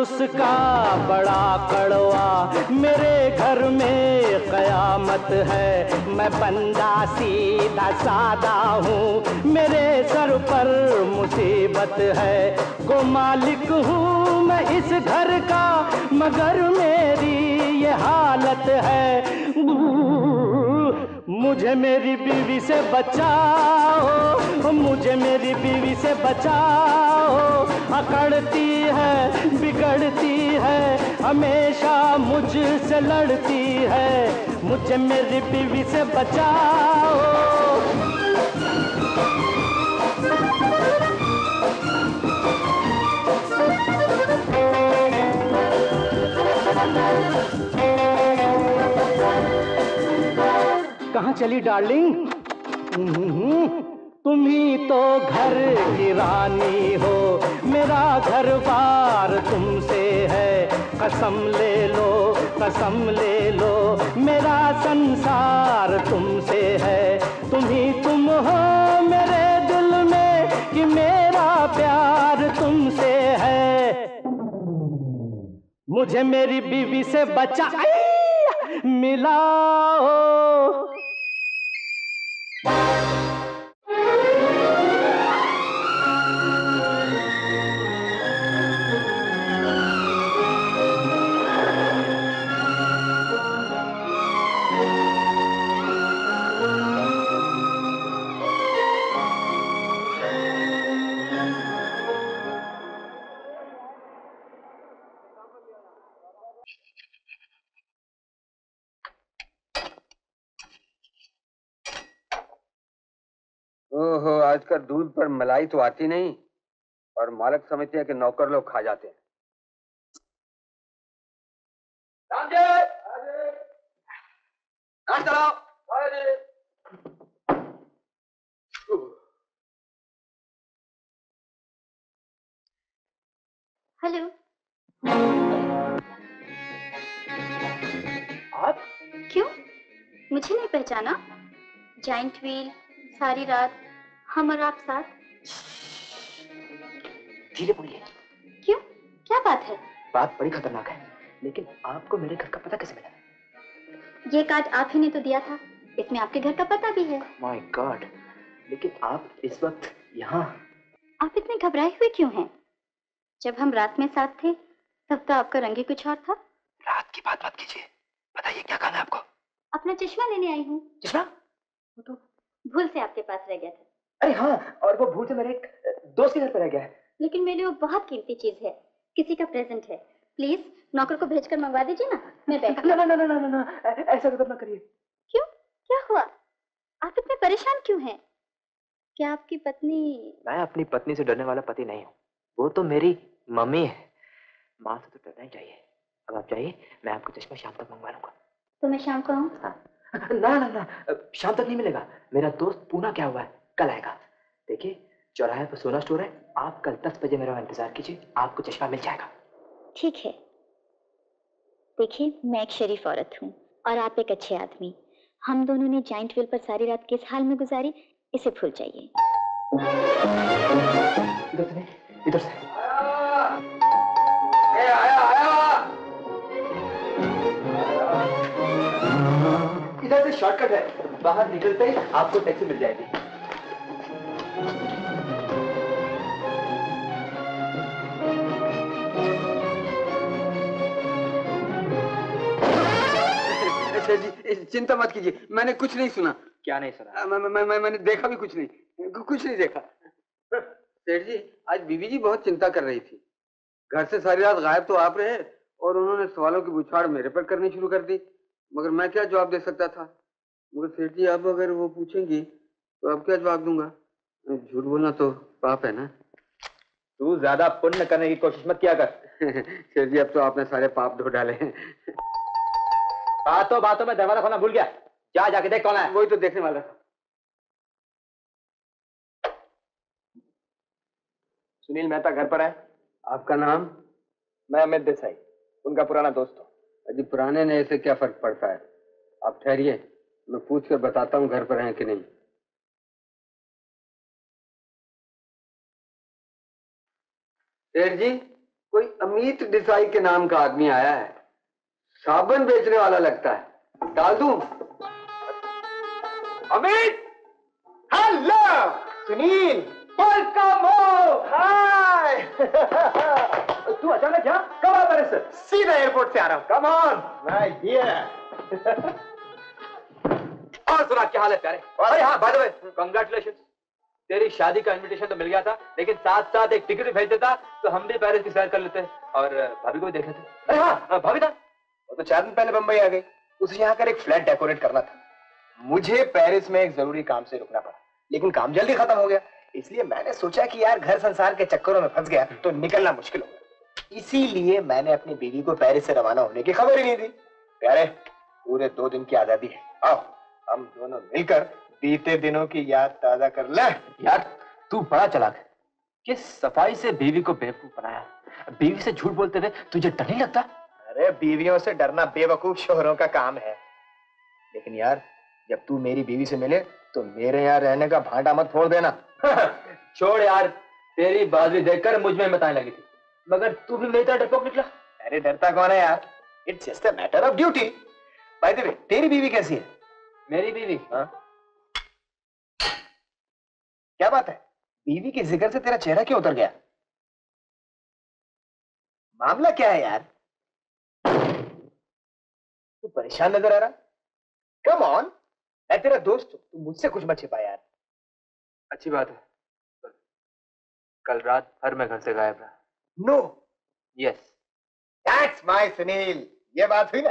उसका बड़ा कड़वा। मेरे घर में कयामत है। मैं बंदा सीधा सादा हूँ। मेरे सर पर मुसीबत है। को मालिक हूँ मैं इस घर का, मगर मेरी ये हालत है। मुझे मेरी बीवी से बचाओ, मुझे मेरी बीवी से बचाओ। अकड़ती है, बिगड़ती है, हमेशा मुझसे लड़ती है। मुझे मेरी बीवी से बचाओ। कहाँ चली डार्लिंग? हम्म, तुम ही तो घर की रानी हो। मेरा घर बार तुमसे है। कसम ले लो कसम ले लो। मेरा संसार तुमसे है। तुम ही तुम हो मेरे दिल में कि मेरा प्यार तुमसे है। मुझे मेरी बीवी से बचा मिलाओ। Bye. ओहो आजकल दूध पर मलाई तो आती नहीं और मालक समझते हैं कि नौकर लोग खा जाते हैं। हेलो। आप? क्यों? मुझे नहीं पहचाना। जाइंट व्हील सारी रात। हम और आप साथ। धीरे बोलिए। क्यों? क्या बात है? बात बड़ी खतरनाक है लेकिन आपको मेरे घर का पता कैसे मिला? ये कार्ड आप ही ने तो दिया था। इसमें आपके घर का पता भी है। माय गॉड लेकिन आप इस वक्त यहाँ आप इतने घबराए हुए क्यों हैं? जब हम रात में साथ थे तब तो आपका रंग ही कुछ और था। रात की बात मत कीजिए। बताइए क्या काम है आपको? अपना चश्मा लेने आई हूँ। चश्मा? वो तो भूल से आपके पास रह गया था। अरे हाँ और वो भूल से मेरे एक दोस्त के घर पर रह गया है। लेकिन मेरे वो बहुत कीमती चीज़ है। किसी का प्रेजेंट है। प्लीज़ नौकर को भेजकर मंगवा दीजिए ना। मैं बैठ ना ना ना ना ना ना ऐसा कदम ना करिए। क्यों? क्या हुआ? आप इतने परेशान क्यों हैं? क्या आपकी पत्नी मैं अपनी पत्नी से डरने वाला पति नहीं हूँ। वो तो मेरी मम्मी है। माँ से तो डरना ही चाहिए। अब आप जाइए मैं आपको चश्मा शाम तक मंगवा लूँगा। तो मैं शाम को आऊँ? ना ना ना शाम तक नहीं मिलेगा। मेरा दोस्त पूना क्या हुआ है? कल आएगा। देखिए चौराहे पर सोना स्टोर है। आप कल दस बजे मेरा इंतज़ार कीजिए आपको चश्मा मिल जाएगा। ठीक है। देखिए मैं एक शरीफ औरत हूँ और आप एक अच्छे आदमी। हम दोनों ने जॉइंट व्हील पर सारी रात किस हाल में गुजारी इसे भूल जाइए। इधर से इधर से। ए, आया आया। इधर से शॉर्टकट है। बाहर निकलते ही आपको टैक्सी मिल जाएगी। जी चिंता मत कीजिए मैंने कुछ नहीं सुना। क्या नहीं सुना? आ, मैं, मैं, मैं, मैंने देखा भी कुछ नहीं कुछ नहीं देखा। सेठ जी आज बीबी जी बहुत चिंता कर रही थी। घर से सारी रात गायब तो आप रहे और उन्होंने सवालों की बुछाड़ मेरे पर करनी शुरू कर दी। मगर मैं क्या जवाब दे सकता था? मगर सेठ जी अब अगर वो पूछेंगी तो अब क्या जवाब दूँगा? झूठ बोलना तो पाप है ना? तू ज़्यादा पुण्य करने की कोशिश मत किया कर। सेठ जी अब तो आपने सारे पाप धो डाले बातों बातों में दरवाज़ा खोलना भूल गया। जा जाके देख कौन है। वही तो देखने वाला सुनील मेहता घर पर है। आपका नाम? मैं अमित देसाई उनका पुराना दोस्त हूँ। अजी पुराने नए से क्या फ़र्क पड़ता है? आप ठहरिए मैं पूछ कर बताता हूँ घर पर हैं कि नहीं। सेठ जी कोई अमित देसाई के नाम का आदमी आया है। साबुन बेचने वाला लगता है। डाल दूँ? अमित! हेलो! सुनील! हाय! तू अचानक यहाँ कब आ मेरे से? सीधा एयरपोर्ट से आ रहा हूँ। कम ऑन राइट हियर और सुना क्या हाल है प्यारे? अरे हाँ बाय द वे कांग्रेचुलेशन तेरी शादी का इनविटेशन तो मिल गया था, लेकिन साथ साथ एक टिकट भी भेज देता तो हम भी पेरिस की सैर कर लेते और भाभी को भी देख लेते अरे हाँ भाभी था। वो तो चार दिन पहले बंबई आ गई। उसे यहाँ कर एक फ्लैट डेकोरेट करना था। मुझे पेरिस में एक ज़रूरी काम से रुकना पड़ा, लेकिन काम जल्दी खत्म हो गया। इसलिए मैंने सोचा कि यार, घर संसार के चक्करों में फंस गया तो निकलना मुश्किल होगा इसीलिए मैंने अपनी बीवी को पेरिस से रवाना होने की खबर ही नहीं दी। प्यारे, पूरे दो दिन की आज़ादी है। आओ, हम दोनों मिलकर बीते दिनों की याद ताज़ा कर ले। यार तू बड़ा चलाक है। किस सफ़ाई से बीवी को बेवकूफ़ बनाया। बीवी से झूठ बोलते हुए तुझे डर नहीं लगता? अरे बीवियों से डरना बेवकूफ़ शोहरों का काम है। लेकिन यार जब तू मेरी बीवी से मिले तो मेरे यहाँ रहने का भांडा मत फोड़ देना। छोड़ यार तेरी बाजरी देखकर मुझमें बताने लगी थी। मगर तू भी मेरी तरह डरपोक निकला। अरे डरता कौन है यार? It's just a matter of duty by the way तेरी बीवी कैसी है? मेरी बीवी? हाँ? क्या बात है? बीवी के ज़िक्र से तेरा चेहरा क्यों उतर गया? मामला क्या है यार? तू परेशान नज़र आ रहा? कम ऑन मैं तेरा दोस्त हूँ। तू मुझसे कुछ मत छिपा यार। अच्छी बात है। कल रात भर मैं घर से गायब रहा। No yes that's my Sunil ये बात हुई ना?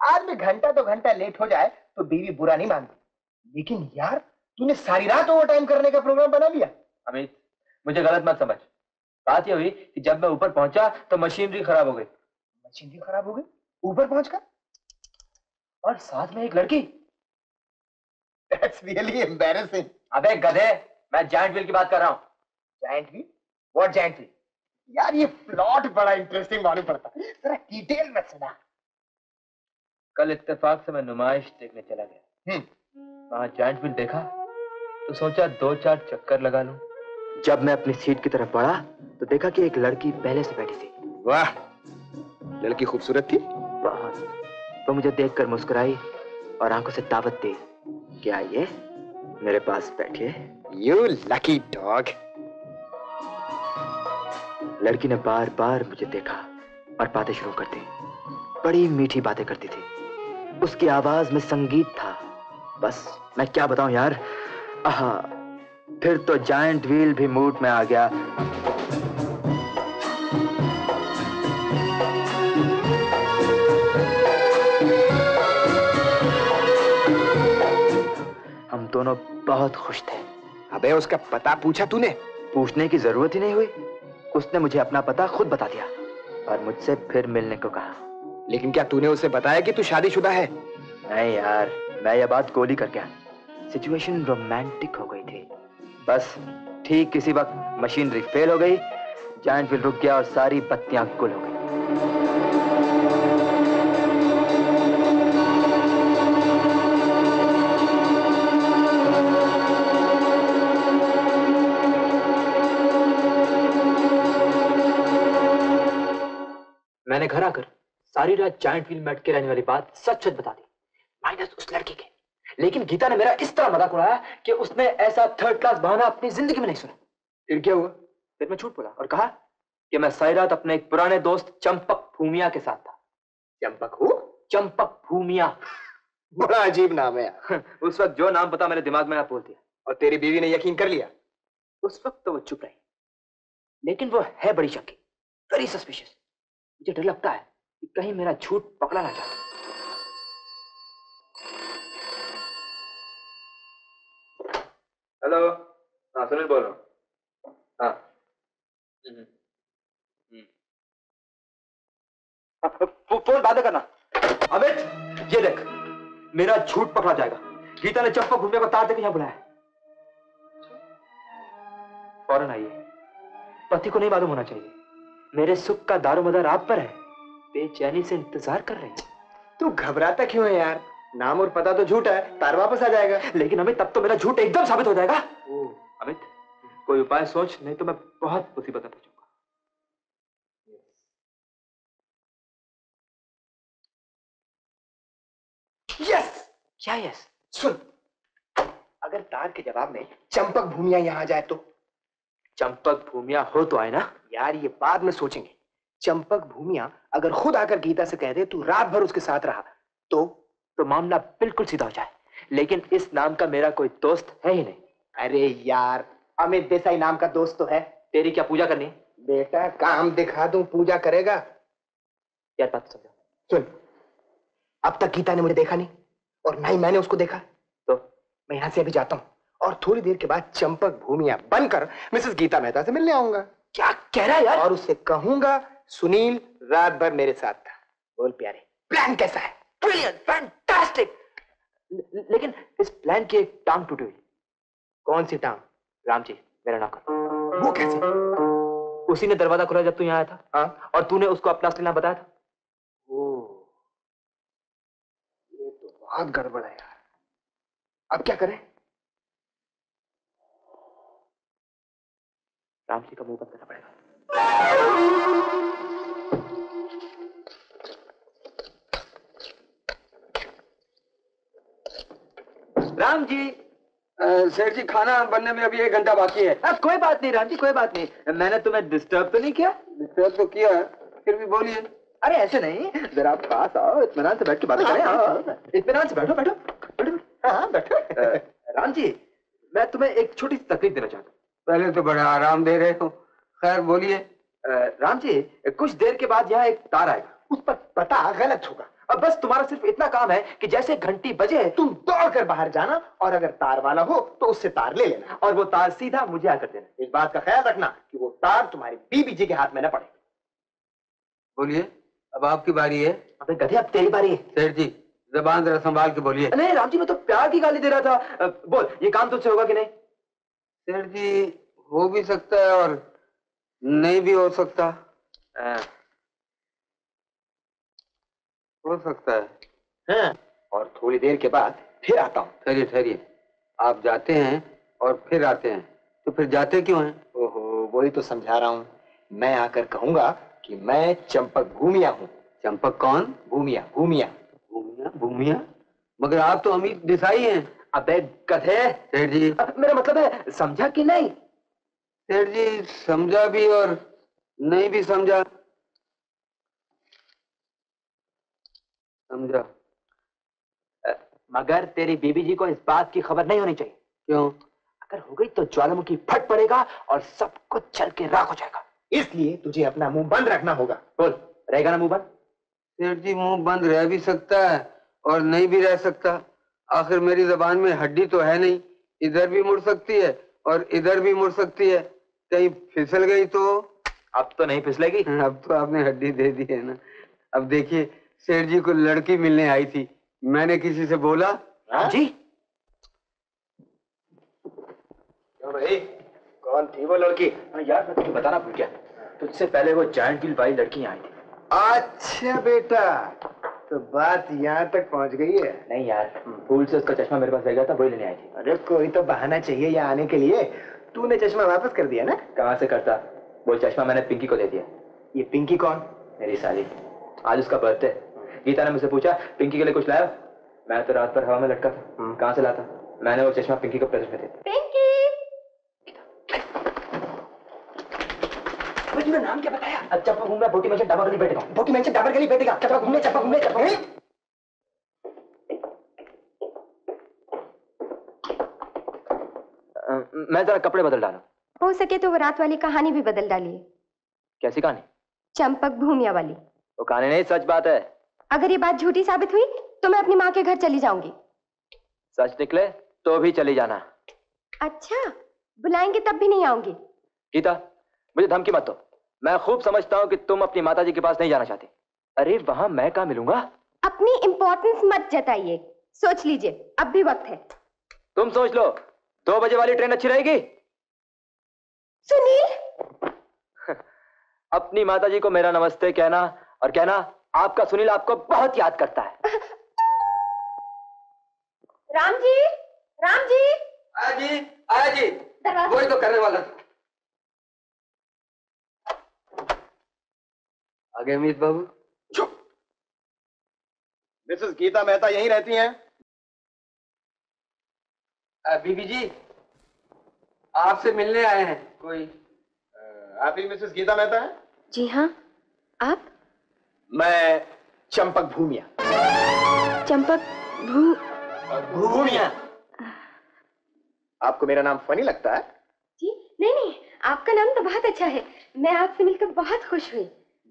आदमी घंटा तो घंटा लेट हो जाए तो बीवी बुरा नहीं मानती। लेकिन यार तूने सारी रात ओवर टाइम करने का प्रोग्राम बना लिया। अमित मुझे गलत मत समझ। बात यह हुई कि जब मैं ऊपर पहुँचा तो मशीनरी खराब हो गई। मशीनरी खराब हो गई? ऊपर पहुंचकर? और साथ में एक लड़की। दैट्स रियली एम्बैरेसिंग अबे गधे मैं जाइंट व्हील की बात कर रहा हूँ। Giant wheel what giant wheel यार ये प्लॉट बड़ा इंटरेस्टिंग मालूम पड़ता। है जरा डिटेल में सुना। कल इत्तेफाक से मैं नुमाइश देखने चला गया। हम्म। वहाँ जाइंट व्हील देखा? तो सोचा दो चार चक्कर लगा लूँ। जब मैं अपनी सीट की तरफ़ बढ़ा तो देखा कि एक लड़की पहले से बैठी थी। वाह लड़की खूबसूरत थी। बहुत वो मुझे देखकर मुस्कुराई और आँखों से दावत दी। क्या ये मेरे पास बैठिए यू लकी डॉग लड़की ने बार बार मुझे देखा और बातें शुरू कर दी। बड़ी मीठी बातें करती थी। उसकी आवाज़ में संगीत था। बस मैं क्या बताऊँ यार? फिर तो जायंट व्हील भी मूड में आ गया। हम दोनों बहुत खुश थे। अबे उसका पता पूछा तूने? पूछने की ज़रूरत ही नहीं हुई। उसने मुझे अपना पता खुद बता दिया और मुझसे फिर मिलने को कहा। लेकिन क्या तूने उसे बताया कि तू शादीशुदा है? नहीं यार मैं यह बात गोली कर गया सिचुएशन रोमांटिक हो गई थी। बस ठीक किसी वक्त मशीनरी फेल हो गई जाइंट व्हील रुक गया और सारी बत्तियाँ गुल हो गई। मैंने घर आकर सारी रात जाइंट व्हील में अटके रहने वाली बात सच सच बता दी। माइनस उस लड़की के। लेकिन गीता ने मेरा इस तरह मज़ाक उड़ाया कि उसने ऐसा थर्ड क्लास बहाना अपनी ज़िंदगी में नहीं सुना। फिर क्या हुआ? फिर मैं झूठ बोला और कहा कि मैं सारी रात अपने एक पुराने दोस्त चंपक भूमिया के साथ था। चंपक हो? चंपक भूमिया। बड़ा अजीब नाम है उस वक्त जो नाम पता मेरे दिमाग में आ बोल दिया। और तेरी बीवी ने यकीन कर लिया? उस वक्त तो वो चुप रही। लेकिन वो है बड़ी शक्की वेरी सस्पिशियस मुझे डर लगता है कि कहीं मेरा झूठ पकड़ा ना जाए। सुनील बोल रहा हूँ। हाँ। हम्म, हम्म। फ़ोन बाद करना। अबे ये देख मेरा झूठ पकड़ा जाएगा। गीता ने चंपक घूमने को तार देकर यहाँ बुलाया। फ़ौरन आइए। पति को नहीं मालूम होना चाहिए। मेरे सुख का दारो दारोमदार आप पर है। बेचैनी से इंतज़ार कर रहे हैं। तू घबराता क्यों है यार? नाम और पता तो झूठा है तार वापस आ जाएगा। लेकिन अमित तब तो मेरा झूठ एकदम साबित हो जाएगा। अमित कोई उपाय सोच नहीं तो मैं बहुत मुसीबत में पहुंचूँगा। यस क्या यस सुन। अगर तार के जवाब में चंपक भूमिया यहाँ आ जाए तो? चंपक भूमिया हो तो आए ना? यार ये बाद में सोचेंगे। चंपक भूमिया अगर खुद आकर गीता से कह दे तू रात भर उसके साथ रहा तो? तो मामला बिल्कुल सीधा हो जाए। लेकिन इस नाम का मेरा कोई दोस्त है ही नहीं। अरे यार अमित देसाई नाम का दोस्त तो है। तेरी क्या पूजा करनी बेटा काम दिखा दूँ पूजा करेगा। यार बात समझो। सुन अब तक गीता ने मुझे देखा नहीं और ना ही मैंने उसको देखा। तो? मैं यहाँ से अभी जाता हूँ और थोड़ी देर के बाद चंपक भूमिया बनकर मिसेस गीता मेहता से मिलने आऊँगा। क्या कह रहा है यार? और उससे कहूँगा सुनील रात भर मेरे साथ था। बोल प्यारे। प्लान कैसा है? ब्रिलियंट फैंटास्टिक लेकिन इस प्लान की एक टांग टूटी हुई। कौन सी टांग? राम जी मेरा नौकर वो कैसे? उसी ने दरवाज़ा खोला जब तू यहाँ आया था? हाँ। और तूने उसको अपना असली नाम बताया था? ओ ये तो बहुत गड़बड़ है यार। अब क्या करें? राम जी का मुँह बंद करना पड़ेगा। राम जी! सेठ जी खाना बनने में अभी एक घंटा बाकी है। अब कोई बात नहीं राम जी कोई बात नहीं। मैंने तुम्हें डिस्टर्ब तो नहीं किया? डिस्टर्ब तो किया फिर भी बोलिए। अरे ऐसे नहीं। जरा आप पास आओ इत्मीनान से बैठ के बात करें। आओ, आओ। से बैठो बैठो। बैठो। हाँ बैठो। राम जी मैं तुम्हें एक छोटी सी तकलीफ़ देना चाहता हूँ। पहले तो बड़ा आराम दे रहे हो। खैर बोलिए। राम जी कुछ देर के बाद यहाँ एक तार आएगा। उस पर पता गलत होगा। अब बस तुम्हारा सिर्फ़ इतना काम है कि जैसे घंटी बजे तुम दौड़ कर बाहर जाना और अगर तार वाला हो तो उससे तार ले लेना। और वो तार सीधा मुझे आकर देना। इस बात का ख्याल रखना कि वो तार तुम्हारी बीबी जी के हाथ में न पड़े। बोलिए अब आपकी बारी है। अबे गधे अब तेरी बारी है। सेठ जी जबान जरा संभाल के बोलिए। नहीं राम जी मैं तो प्यार की गाली दे रहा था। बोल ये काम तुझसे होगा कि नहीं? सेठ जी हो भी सकता है और नहीं भी हो सकता। अ, हो सकता है। हाँ। और थोड़ी देर के बाद फिर आता हूँ। ठहरिए ठहरिए। आप जाते हैं और फिर आते हैं। तो फिर जाते क्यों हैं? ओहो वही तो समझा रहा हूँ। मैं आकर कहूँगा कि मैं चंपक भूमिया हूँ। चंपक कौन? भूमिया भूमिया। भूमिया भूमिया? मगर आप तो अमित देसाई हैं। अबे गधे सेठ जी। मेरा मतलब है समझा कि नहीं? सेठ जी समझा भी और नहीं भी समझा। समझा। मगर तेरी बीबी जी को इस बात की खबर नहीं होनी चाहिए। क्यों? अगर हो गई तो ज्वालामुखी फट पड़ेगा और सब कुछ चल के राख हो जाएगा। इसलिए तुझे अपना मुँह बंद रखना होगा। बोल रहेगा ना मुँह बंद? सेठ जी मुँह बंद रह भी सकता है और नहीं भी रह सकता। आखिर मेरी जबान में हड्डी तो है नहीं। इधर भी मुड़ सकती है और इधर भी मुड़ सकती है। कहीं फिसल गई तो? अब तो नहीं फिसलेगी। अब तो आपने हड्डी दे दी है ना। अब देखिए सेठ जी को लड़की मिलने आई थी। मैंने किसी से बोला हाँ? जी? क्यों भाई? कौन थी वो लड़की? यार मैं तुझे बताना भूल गया। तुझसे पहले वो जायंट व्हील वाली लड़की आई थी। अच्छा बेटा तो बात यहाँ तक पहुँच गई है। नहीं यार भूल से उसका चश्मा मेरे पास रह गया था वही लेने आई थी। अरे कोई तो बहाना चाहिए यहाँ आने के लिए। तूने चश्मा वापस कर दिया ना? कहाँ से करता? वो चश्मा मैंने पिंकी को दे दिया। ये पिंकी कौन? मेरी साली। आज उसका बर्थडे गीता ने मुझसे पूछा पिंकी के लिए कुछ लाया? मैं तो रात भर हवा में लटका था। कहाँ से लाता? मैंने वो चश्मा पिंकी को प्रेजेंट में दे दिया। पिंकी! नाम क्या बताया? अच्छा घूम रहा बोटी में गली बैठेगा। बोटी मैं डाबर गली बैठेगा। चप्पा घूमने चप्पा घूमने चप्पा घूमने मैं जरा कपड़े बदल डाला हो सके तो वो रात वाली कहानी भी बदल डालिए। कैसी कहानी? चंपक भूमिया वाली। वो कहानी नहीं सच बात है। अगर ये बात झूठी साबित हुई तो मैं अपनी माँ के घर चली जाऊँगी। सच निकले तो भी चली जाना। अच्छा बुलाएँगे तब भी नहीं आऊँगी। गीता मुझे धमकी मत दो। मैं खूब समझता हूँ कि तुम अपनी माता जी के पास नहीं जाना चाहती। अरे वहाँ मैं कहा मिलूँगा? अपनी इम्पोर्टेंस मत जताइए। सोच लीजिए अब भी वक्त है। तुम सोच लो दो बजे वाली ट्रेन अच्छी रहेगी? सुनील! अपनी माता जी को मेरा नमस्ते कहना और कहना आपका सुनील आपको बहुत याद करता है। राम जी राम जी आया जी। आया जी वही तो करने वाला आगे अमित बाबू। चुप मिसेस गीता मेहता यहीं रहती हैं। बीबी जी आपसे मिलने आए हैं कोई। आप ही मिसेस गीता मेहता हैं? जी हाँ आप? मैं चंपक भूमिया। चंपक भू भूमिया। आपको मेरा नाम फनी लगता है? जी नहीं नहीं आपका नाम तो बहुत अच्छा है। मैं आपसे मिलकर बहुत खुश हुई।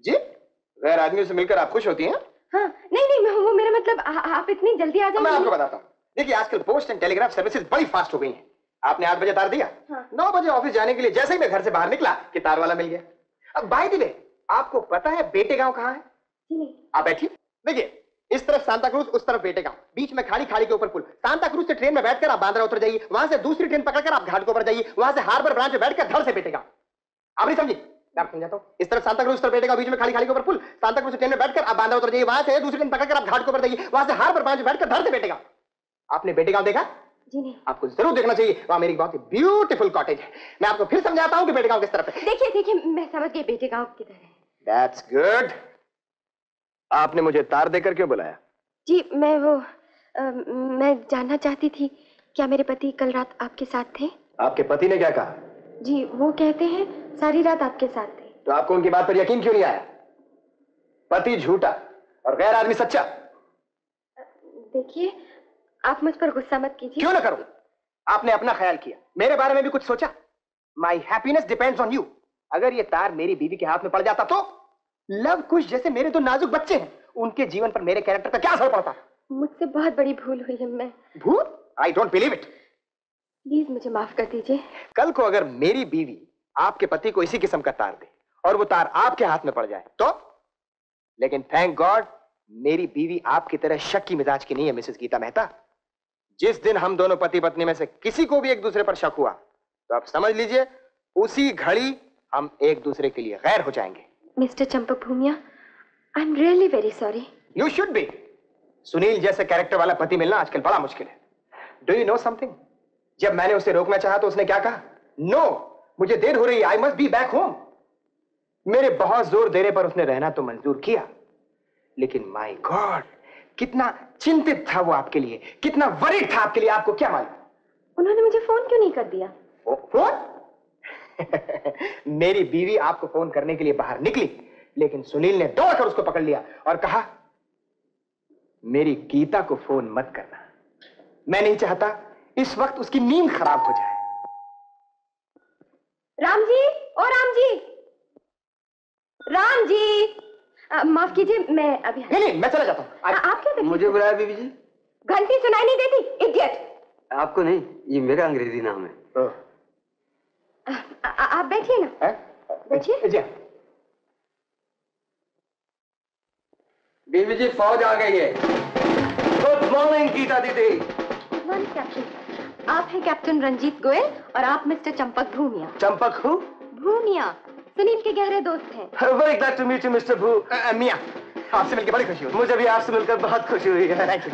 जी गैर आदमियों से मिलकर आप खुश होती हैं? हाँ नहीं नहीं मैं वो मेरा मतलब आ, आप इतनी जल्दी आ तो मैं आपको बताता हूँ। देखिए आजकल पोस्ट एंड टेलीग्राफ सर्विसेज़ बड़ी फास्ट हो गई हैं। आपने आठ बजे तार दिया। हाँ। नौ बजे ऑफ़िस जाने के लिए जैसे ही मैं घर से बाहर निकला कि तार वाला मिल गया। अब बाई दिले आपको पता है बेटे गाँव कहाँ है? आप बैठिए। देखिए इस तरफ़ सांता क्रूज उस तरफ़ बेटे गाँव बीच में खाड़ी खाड़ी के ऊपर पुल। सांता क्रूज से ट्रेन में बैठकर आप बांद्रा उतर जाइए। वहाँ से दूसरी ट्रेन पकड़कर आप घाट के ऊपर जाइए। वहाँ से हार्बर ब्रांच में बैठकर धड़ से बेटे गाँव आप नहीं समझी? मैं आपको समझाता हूँ। इस तरफ़ सांता क्रूज तरफ़ बेटे गाँव बीच में खाड़ी खाड़ी के ऊपर पुल। सांता क्रूज से ट्रेन में बैठकर आप बांद्रा उतर जाइए। वहाँ से दूसरी ट्रेन पकड़कर आप घाट के ऊपर जाइए। वहाँ से हार्बर ब्रांच में बैठकर धड़ से बेटे गाँव आपने बेटे गाँव देखा? जी नहीं। आपको ज़रूर देखना चाहिए। वहाँ मेरी बहुत ही ब्यूटीफुल कॉटेज है। मैं आपको फिर समझाता हूँ कि बेटे गाँव किस तरफ़ है। देखिए देखिए मैं समझ गई बेटे गाँव की तरह दैट्स गुड आपने मुझे तार देकर क्यों बुलाया? जी मैं वो अ, मैं जानना चाहती थी क्या मेरे पति कल रात आपके साथ थे? आपके पति ने क्या कहा? जी वो कहते हैं सारी रात आपके साथ थे। तो आपको उनकी बात पर यकीन क्यों नहीं आया? पति झूठा और गैर आदमी सच्चा। देखिए आप मुझ पर गुस्सा मत कीजिए। क्यों ना करूँ? आपने अपना ख्याल किया। मेरे बारे में भी कुछ सोचा? My happiness depends on you अगर ये तार मेरी बीवी के हाथ में पड़ जाता तो? लव कुश जैसे मेरे दो नाजुक बच्चे हैं। उनके जीवन पर मेरे कैरेक्टर का क्या असर पड़ता? है मुझसे बहुत बड़ी भूल हुई है मैं। भूत I don't believe it please मुझे माफ़ कर दीजिए। कल को अगर मेरी बीवी आपके पति को इसी किस्म का तार दे और वो तार आपके हाथ में पड़ जाए तो? लेकिन थैंक गॉड मेरी बीवी आपकी तरह शक की मिजाज की नहीं है मिसेस गीता मेहता। जिस दिन हम दोनों पति पत्नी में से किसी को भी एक दूसरे पर शक हुआ तो आप समझ लीजिए उसी घड़ी हम एक दूसरे के लिए गैर हो जाएँगे। Mister Champak Bhoomiya I am really very sorry you should be Sunil जैसे कैरेक्टर वाला पति मिलना आजकल बड़ा मुश्किल है। डू यू नो समथिंग जब मैंने उसे रोकना चाहा तो उसने क्या कहा? नो मुझे देर हो रही है I must be back home मेरे बहुत ज़ोर देने पर उसने रहना तो मंजूर किया। लेकिन माय गॉड कितना चिंतित था वो आपके लिए कितना वरिड था आपके लिए आपको क्या मालूम? उन्होंने मुझे फ़ोन क्यों नहीं कर दिया? फ़ोन मेरी बीवी आपको फ़ोन करने के लिए बाहर निकली लेकिन सुनील ने दौड़कर उसको पकड़ लिया और कहा मेरी गीता को फ़ोन मत करना। मैं नहीं चाहता इस वक्त उसकी नींद खराब हो जाए। राम जी ओ राम जी। राम जी आ, माफ़ कीजिए मैं अभी नहीं नहीं मैं चला जाता हूँ। आ- आप क्या कर मुझे बुलाया बीबी जी। घंटी सुनाई नहीं देती इडियट। आपको नहीं ये मेरा अंग्रेज़ी नाम है। आप बैठिए ना। बैठिए। जी। बीबी जी फौज आ गई है। गुड मॉर्निंग गीता दीदी। Morning captain. आप हैं कैप्टन रंजीत गोयल और आप मिस्टर चंपक भूमिया। चंपक हूँ? भूमिया सुनील के गहरे दोस्त हैं। Very glad to meet you mister Bhoomiya आपसे मिलकर बड़ी खुशी हुई। मुझे भी आपसे मिलकर बहुत खुशी हुई है। थैंक यू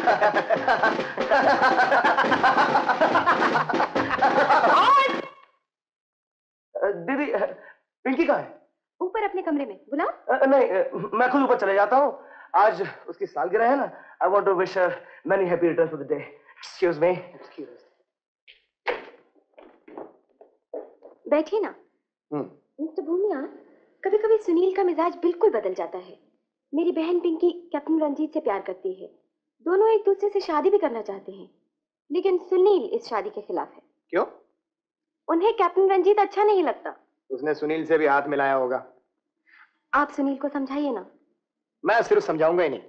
दीदी पिंकी कहाँ है? ऊपर अपने कमरे में बुला। अ, नहीं मैं खुद ऊपर चले जाता हूँ। आज उसकी सालगिरह है ना I want to wish her many happy returns for the day excuse me बैठिए ना। मिस्टर भूमिया कभी कभी सुनील का मिजाज बिल्कुल बदल जाता है। मेरी बहन पिंकी कैप्टन रंजीत से प्यार करती है। दोनों एक दूसरे से शादी भी करना चाहते हैं। लेकिन सुनील इस शादी के खिलाफ है। क्यों? उन्हें कैप्टन रंजीत अच्छा नहीं लगता। उसने सुनील से भी हाथ मिलाया होगा। आप सुनील को समझाइए ना। मैं सिर्फ़ समझाऊँगा ही नहीं।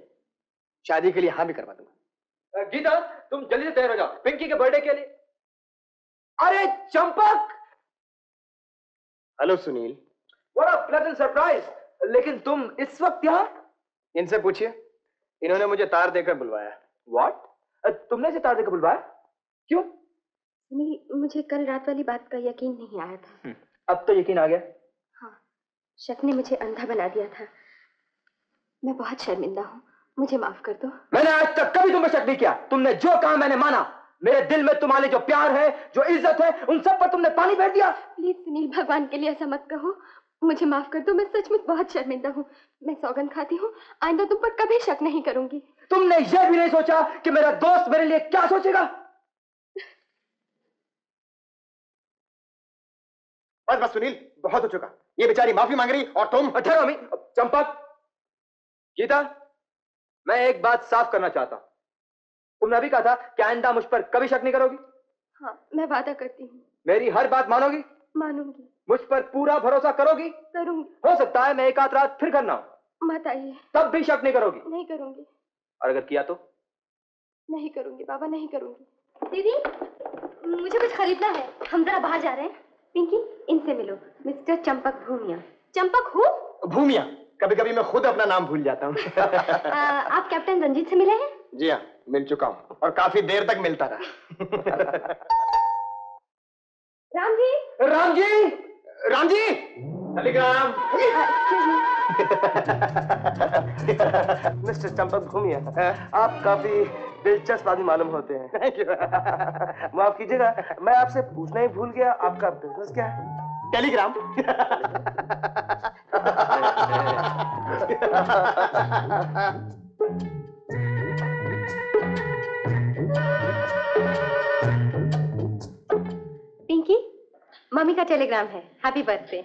शादी के लिए हाँ भी करवा दूँगा। गीता तुम जल्दी से तैयार हो जाओ पिंकी के बर्थडे के लिए। अरे Champak! Hello Sunil. What a pleasant surprise लेकिन तुम इस वक्त यहाँ? इनसे पूछिए। इन्होंने मुझे तार देकर बुलवाया। व्हाट तुमने इसे तार देकर बुलवाया? क्यों? सुनील मुझे कल रात वाली बात का यकीन नहीं आया था। अब तो यकीन आ गया। हाँ शक ने मुझे अंधा बना दिया था। मैं बहुत शर्मिंदा हूँ। मुझे माफ़ कर दो। मैंने आज तक कभी तुम पे शक नहीं किया। तुमने जो कहा मैंने माना। मेरे दिल में तुम्हारे जो प्यार है जो इज़्ज़त है उन सब पर तुमने पानी फेर दिया। प्लीज़ सुनील भगवान के लिए ऐसा मत कहो। मुझे माफ़ कर दो मैं सचमुच बहुत शर्मिंदा हूँ। मैं सौगंध खाती हूँ। आइंदा तुम पर कभी शक नहीं करूँगी। तुमने यह भी नहीं सोचा कि मेरा दोस्त मेरे लिए क्या सोचेगा? बस बस सुनील बहुत हो चुका। ये बेचारी माफ़ी मांग रही और तुम ठहरो अमी। चंपक गीता मैं एक बात साफ़ करना चाहता हूँ। तुमने अभी कहा था कि आइंदा मुझ पर कभी शक नहीं करोगी? हाँ मैं वादा करती हूँ। मेरी हर बात मानोगी? मानूँगी। मुझ पर पूरा भरोसा करोगी? करूँगी। हो सकता है मैं एक आध रात फिर करना हूँ मत आइए। तब भी शक नहीं करोगी? नहीं करूँगी। और अगर किया तो? नहीं करूँगी बाबा नहीं करूँगी। दीदी मुझे कुछ खरीदना है। हम जरा बाहर जा रहे हैं। पिंकी इनसे मिलो। मिस्टर चंपक भूमिया। चंपक हूँ? भूमिया कभी कभी मैं खुद अपना नाम भूल जाता हूँ। आप कैप्टन रंजीत से मिले हैं? जी हाँ मिल चुका हूँ और काफ़ी देर तक मिलता रहा। राम जी? राम जी! राम जी! टेलीग्राम मिस्टर चंपक भूमिया आप काफ़ी दिलचस्प आदमी मालूम होते हैं। माफ़ कीजिएगा, मैं आपसे पूछना ही भूल गया, आपका बिज़नेस क्या है? टेलीग्राम पिंकी मम्मी का टेलीग्राम है। Happy birthday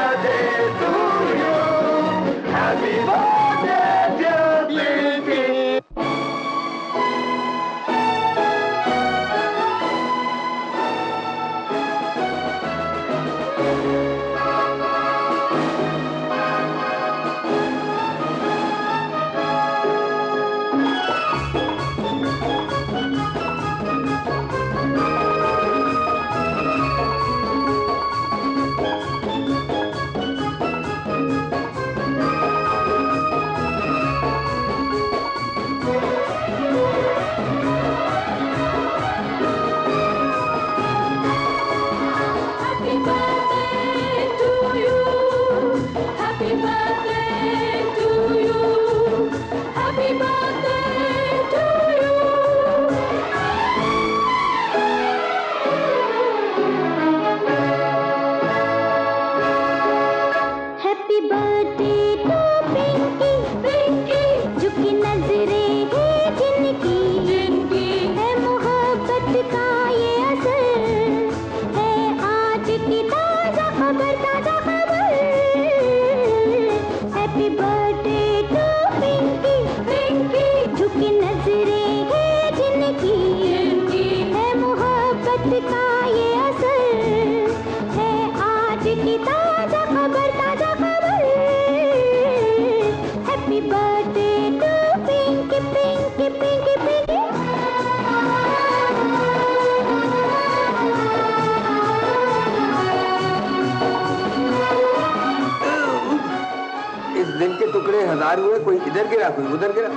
हज़ार हुए कोई इधर गिरा कोई उधर गिरा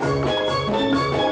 なるほど。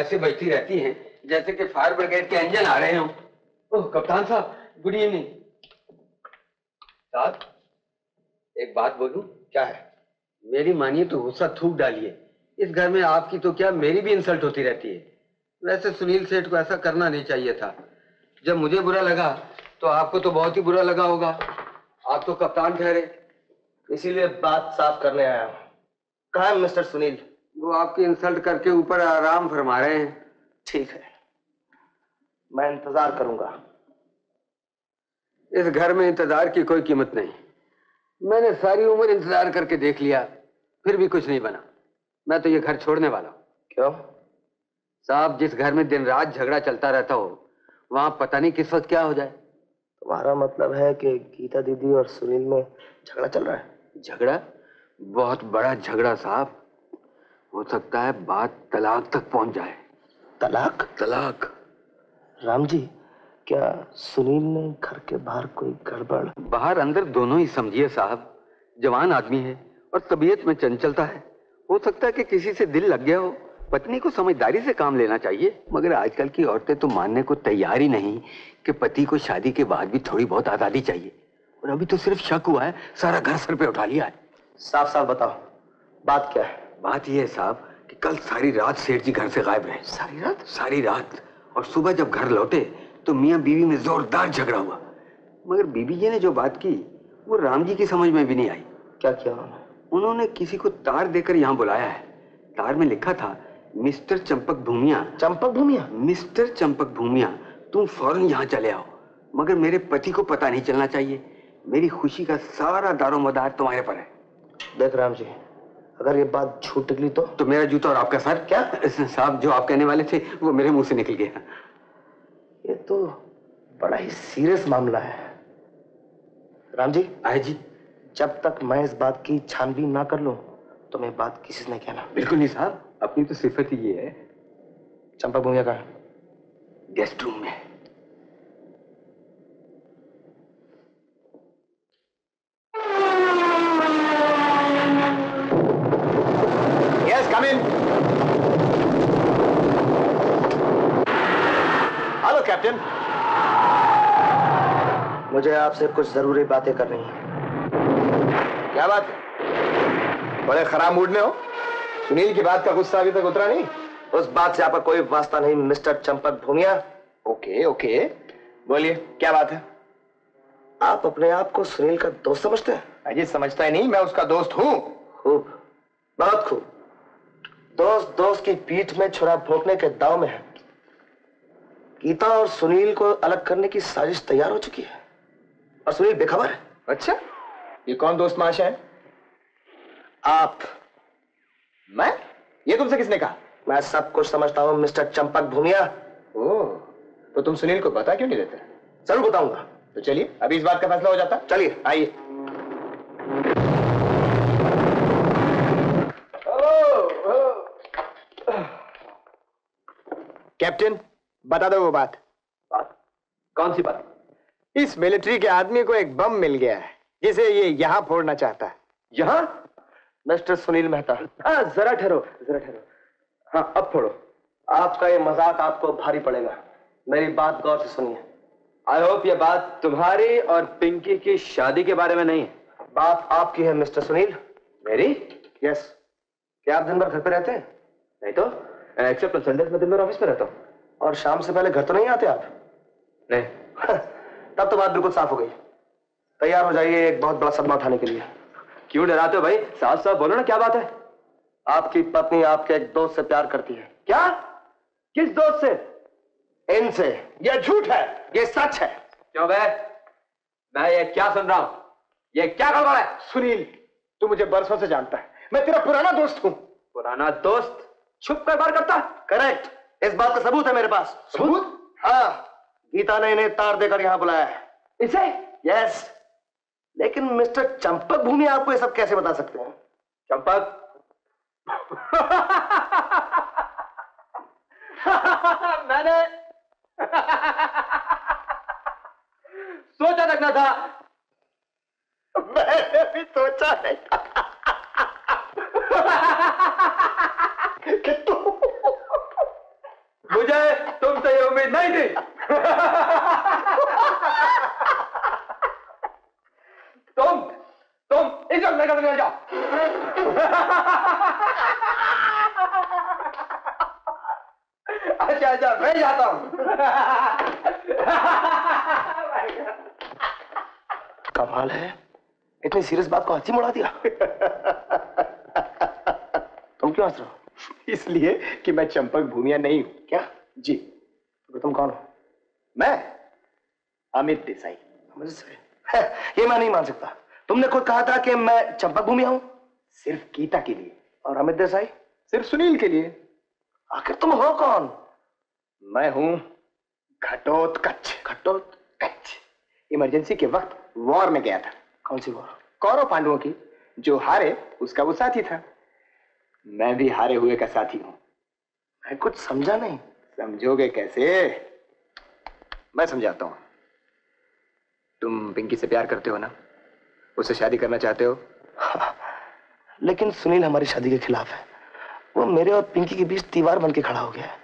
ऐसे बजती रहती हैं जैसे कि फायर ब्रिगेड के इंजन आ रहे हों। ओह कप्तान साहब गुड इवनिंग साहब एक बात बोलूँ? क्या है? मेरी मानिए तो गुस्सा थूक डालिए। इस घर में आपकी तो क्या मेरी भी इंसल्ट होती रहती है? वैसे सुनील सेठ को ऐसा करना नहीं चाहिए था। जब मुझे बुरा लगा तो आपको तो बहुत ही बुरा लगा होगा। आप तो कप्तान ठहरे। इसीलिए बात साफ़ करने आया हूँ। कहा मिस्टर सुनील? वो आपकी इंसल्ट करके ऊपर आराम फरमा रहे हैं। ठीक है। मैं इंतज़ार करूँगा। इस घर में इंतज़ार की कोई कीमत नहीं। मैंने सारी उम्र इंतज़ार करके देख लिया फिर भी कुछ नहीं बना। मैं तो ये घर छोड़ने वाला हूँ। क्यों? साहब जिस घर में दिन रात झगड़ा चलता रहता हो वहाँ पता नहीं किस वक्त क्या हो जाए। तुम्हारा मतलब है कि गीता दीदी और सुनील में झगड़ा चल रहा है? झगड़ा? बहुत बड़ा झगड़ा साहब। हो सकता है बात तलाक तक पहुँच जाए। तलाक? तलाक। राम जी क्या सुनील ने घर के बाहर कोई गड़बड़? बाहर अंदर दोनों ही समझिए साहब जवान आदमी है और तबीयत में चंचलता है। हो सकता है कि किसी से दिल लग गया हो पत्नी को समझदारी से काम लेना चाहिए मगर आजकल की औरतें तो मानने को तैयार ही नहीं कि पति को शादी के बाद भी थोड़ी बहुत आज़ादी चाहिए। और अभी तो सिर्फ़ शक हुआ है सारा घर सर पे उठा लिया है। साफ़ साफ़ बताओ बात क्या है? बात यह है साहब कि कल सारी रात सेठ जी घर से गायब रहे। सारी रात? सारी रात। और सुबह जब घर लौटे तो मियाँ बीवी में जोरदार झगड़ा हुआ। मगर बीबी जी ने जो बात की वो राम जी की समझ में भी नहीं आई। क्या किया उन्होंने? उन्होंने किसी को तार देकर यहाँ बुलाया है। तार में लिखा था मिस्टर चंपक भूमिया। चंपक भूमिया? मिस्टर चंपक भूमिया तुम फ़ौरन यहाँ चले आओ। मगर मेरे पति को पता नहीं चलना चाहिए। मेरी खुशी का सारा दारो मदार तुम्हारे पर है। देख राम जी अगर ये बात झूठ निकली तो? तो मेरा जूता और आपका सर? क्या? साहब जो आप कहने वाले थे वो मेरे मुँह से निकल गया। ये तो बड़ा ही सीरियस मामला है। राम जी? आए जी। जब तक मैं इस बात की छानबीन ना कर लूँ तो मैं बात किसी से नहीं कहना। बिल्कुल नहीं साहब। अपनी तो सिफत ही ये है। चंपा भूमिया का गेस्ट रूम में। कम इन हेलो कैप्टन मुझे आपसे कुछ ज़रूरी बातें करनी है। क्या बात है? बड़े खराब मूड में हो? सुनील की बात का गुस्सा अभी तक उतरा नहीं। उस बात से आपका कोई वास्ता नहीं mister Champak Bhoomiya. Okay okay. बोलिए क्या बात है? आप अपने आप को सुनील का दोस्त समझते हैं? अजी समझता ही नहीं मैं उसका दोस्त हूँ। खूब। बहुत खूब। दोस्त दोस्त की पीठ में छुरा भोंकने के दाव में है। गीता और सुनील को अलग करने की साजिश तैयार हो चुकी है। और सुनील बेखबर है। अच्छा ये कौन दोस्त माशा है? आप। मैं? ये तुमसे किसने कहा? मैं सब कुछ समझता हूँ मिस्टर चंपक भूमिया। ओ तो तुम सुनील को बता क्यों नहीं देते? ज़रूर बताऊँगा। तो चलिए अभी इस बात का फैसला हो जाता। चलिए। आइए। कैप्टन बता दो वो बात। बात? कौन सी बात? इस मिलिट्री के आदमी को एक बम मिल गया है जिसे ये यहाँ फोड़ना चाहता है। यहाँ? मिस्टर सुनील मेहता। हाँ जरा ठहरो जरा ठहरो। हाँ अब फोड़ो। आपका ये मज़ाक आपको भारी पड़ेगा। मेरी बात गौर से सुनिए। आई होप ये बात तुम्हारी और पिंकी की शादी के बारे में नहीं है। बात आपकी है मिस्टर सुनील। मेरी? यस क्या आप दिन भर घर पे रहते हैं? नहीं तो? एक्सेप्ट ऑन संडे मैं दिन भर ऑफ़िस में रहता हूँ। और शाम से पहले घर तो नहीं आते आप? नहीं। तब तो बात बिल्कुल साफ़ हो गई। तैयार हो जाइए एक बहुत बड़ा सदमा उठाने के लिए। क्यों डराते हो भाई? साफ़ साफ़ बोलो ना क्या बात है? आपकी पत्नी आपके एक दोस्त से प्यार करती है। क्या? किस दोस्त से? इनसे यह झूठ है। ये सच है। क्यों बे? मैं ये क्या सुन रहा हूँ? ये क्या गड़बड़ है? सुनील तू मुझे बरसों से जानता है। मैं तेरा पुराना दोस्त हूँ। पुराना दोस्त? छुप कर बार करता करेक्ट इस बात का सबूत है मेरे पास। सबूत? हाँ। गीता ने इन्हें तार देकर यहाँ बुलाया है। इसे? यस लेकिन मिस्टर चंपक भूमि आपको ये सब कैसे बता सकते हैं? चंपक? मैंने सोचा रखना था। मैंने भी सोचा नहीं कि तू मुझे तुमसे ये उम्मीद नहीं थी। तुम तुम इस मेरे घर जाओ। अच्छा अच्छा मैं जाता हूँ। कमाल है। इतनी सीरियस बात को हँसी मुड़ा दिया। तुम क्यों हंस रहे हो? इसलिए कि मैं चंपक भूमिया नहीं हूँ। क्या? जी। तो तुम कौन हो? मैं अमित देसाई। से ये मैं नहीं मान सकता। तुमने खुद कहा था कि मैं चंपक भूमिया हूँ? सिर्फ़ गीता के लिए। और अमित देसाई? सिर्फ़ सुनील के लिए। आखिर तुम हो कौन? मैं हूँ घटोत्कच। घटोत्कच। इमरजेंसी के वक्त वॉर में गया था। कौन सी वॉर? कौरव पांडवों की जो हारे उसका वो साथी था। मैं भी हारे हुए का साथी हूँ। मैं कुछ समझा नहीं। समझोगे कैसे? मैं समझाता हूँ। तुम पिंकी से प्यार करते हो ना? उससे शादी करना चाहते हो? हाँ, लेकिन सुनील हमारी शादी के खिलाफ है। वो मेरे और पिंकी के बीच दीवार बन के खड़ा हो गया है।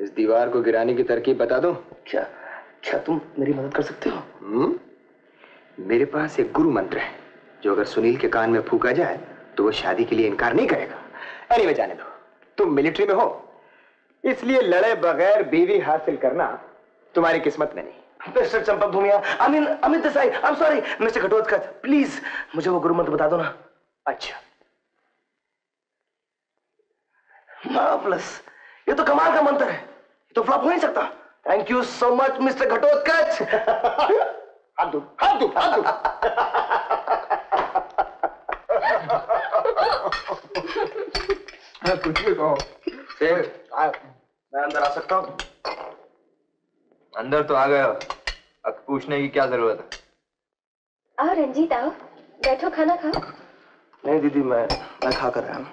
इस दीवार को गिराने की तरकीब बता दो? क्या क्या तुम मेरी मदद कर सकते हो? हम्म? मेरे पास एक गुरु मंत्र है जो अगर सुनील के कान में फूका जाए तो वो शादी के लिए इनकार नहीं करेगा। एनीवे जाने दो। तुम मिलिट्री में हो। इसलिए लड़े बगैर बीवी हासिल करना तुम्हारी किस्मत में नहीं। Mister Champak Bhoomiya I mean Amit Desai I am sorry mister Ghatotkach please मुझे वो गुरु मंत्र बता दो ना। अच्छा। मार्वलस ये तो कमाल का मंत्र है। ये तो फ्लॉप हो नहीं सकता। Thank you so much mister Ghatotkach हाथ दो हाथ दो हाथ दो कुछ भी कहो मैं अंदर आ सकता हूँ। अंदर तो आ गए हो। अब पूछने की क्या ज़रूरत है? आओ रंजीत आओ। बैठो खाना खाओ। नहीं दीदी मैं मैं खा कर आया हूँ।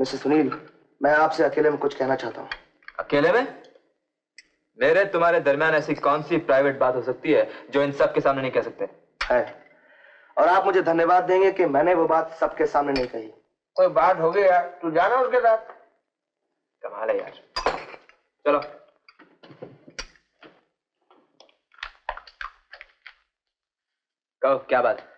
मिस्टर सुनील मैं आपसे अकेले में कुछ कहना चाहता हूँ। अकेले में? मेरे तुम्हारे दरमियान ऐसी कौन सी प्राइवेट बात हो सकती है जो इन सब के सामने नहीं कह सकते? है। और आप मुझे धन्यवाद देंगे कि मैंने वो बात सबके सामने नहीं कही। कोई बात हो गई यार तू जाना उसके साथ? कमाल है यार। चलो। कहो क्या बात?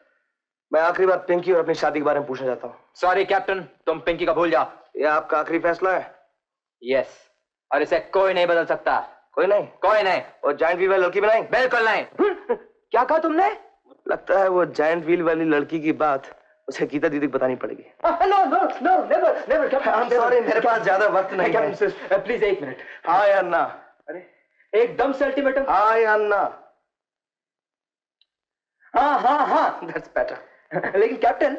मैं आखिरी बार पिंकी और अपनी शादी के बारे में पूछना चाहता हूँ। सॉरी कैप्टन तुम पिंकी का भूल जाओ। ये आपका आखिरी फैसला है? यस और इसे कोई नहीं बदल सकता। कोई नहीं? कोई नहीं। और जाइंट व्हील वाली लड़की भी नहीं? बिल्कुल नहीं। क्या कहा तुमने? लगता है वो जाइंट व्हील वाली लड़की की बात उसे गीता दीदी को बतानी पड़ेगी। No no no never never I'm sorry, मेरे पास ज़्यादा वक्त नहीं है। प्लीज़ एक मिनट हाँ या ना अरे एकदम से अल्टीमेटम हाँ या ना हाँ हाँ हाँ। दैट्स बेटर लेकिन कैप्टन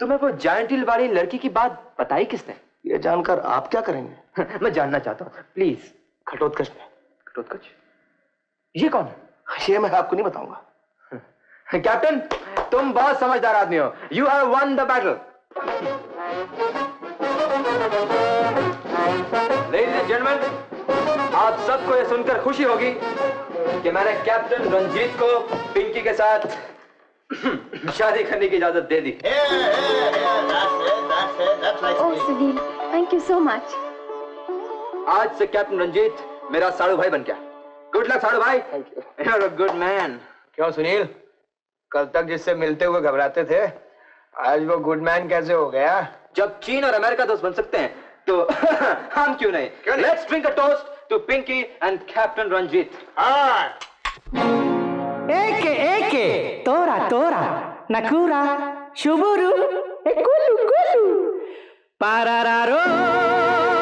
तुम्हें वो जायंट व्हील वाली लड़की की बात बताई किसने? ये जानकर आप क्या करेंगे? मैं जानना चाहता हूँ। प्लीज़ घटोत्कच ने घटोत्कच ये कौन है? ये मैं आपको नहीं बताऊँगा। कैप्टन तुम बहुत समझदार आदमी हो। You have won the battle ladies and gentleman आप सबको यह सुनकर खुशी होगी कि मैंने कैप्टन रंजीत को पिंकी के साथ शादी करने की इजाज़त दे दी। Sunil thank you so much आज से कैप्टन रंजीत मेरा साड़ू भाई बन गया। गुड लक साड़ू भाई। Thank you You're a good man. क्यों सुनील? कल तक जिससे मिलते हुए घबराते थे आज वो गुडमैन कैसे हो गया? जब चीन और अमेरिका दोस्त बन सकते हैं तो हम क्यों नहीं? Let's drink a toast to Pinky and captain Ranjit एके एके। तोरा तोरा। नकुरा शुबुरु कुलु कुलु पारारारो।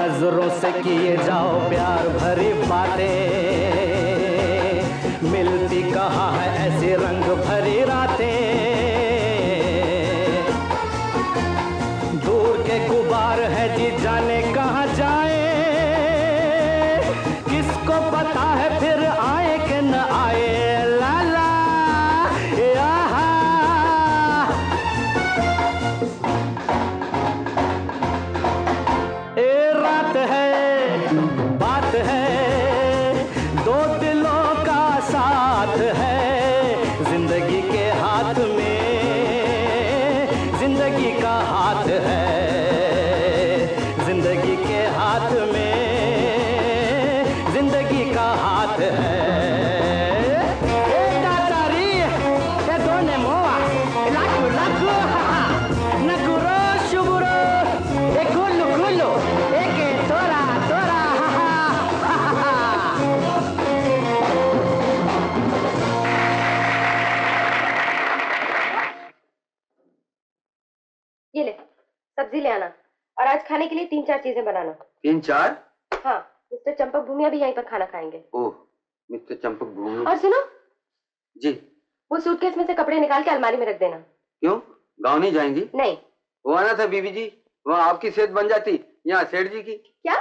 नज़रों से किए जाओ प्यार भरी बातें। मिलती कहा है ऐसी रंग भरी रातें। तीन चार चीज़ें बनाना। तीन चार हाँ मिस्टर चंपक भूमिया भी यहीं पर खाना खाएँगे। ओह मिस्टर चंपक भूमि और सुनो। जी। वो सूटकेस में से कपड़े निकाल के अलमारी में रख देना। क्यों? गाँव नहीं जाएँगी? नहीं। वो आना था बीबी जी। वहाँ आपकी सेहत बन जाती यहाँ सेठ जी की। क्या?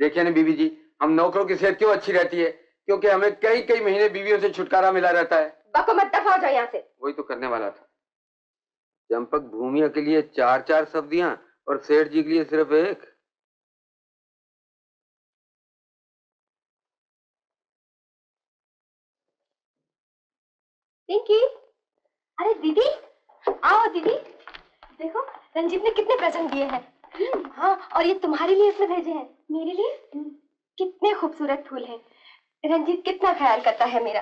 देखिए ना बीबी जी हम नौकरों की सेहत क्यों अच्छी रहती है? क्योंकि हमें कई कई महीने बीवियों से छुटकारा मिला रहता है। बको मत दफ़ा हो जाओ यहाँ से। वही तो करने वाला था। चंपक भूमिया के लिए चार चार सब्ज़ियाँ और सेठ जी के लिए सिर्फ़ एक। पिंकी अरे दीदी आओ दीदी। देखो रंजीत ने कितने प्रेजेंट दिए हैं। हाँ और ये तुम्हारे लिए इसने भेजे हैं। मेरे लिए? कितने खूबसूरत फूल हैं। रंजीत कितना ख्याल करता है मेरा।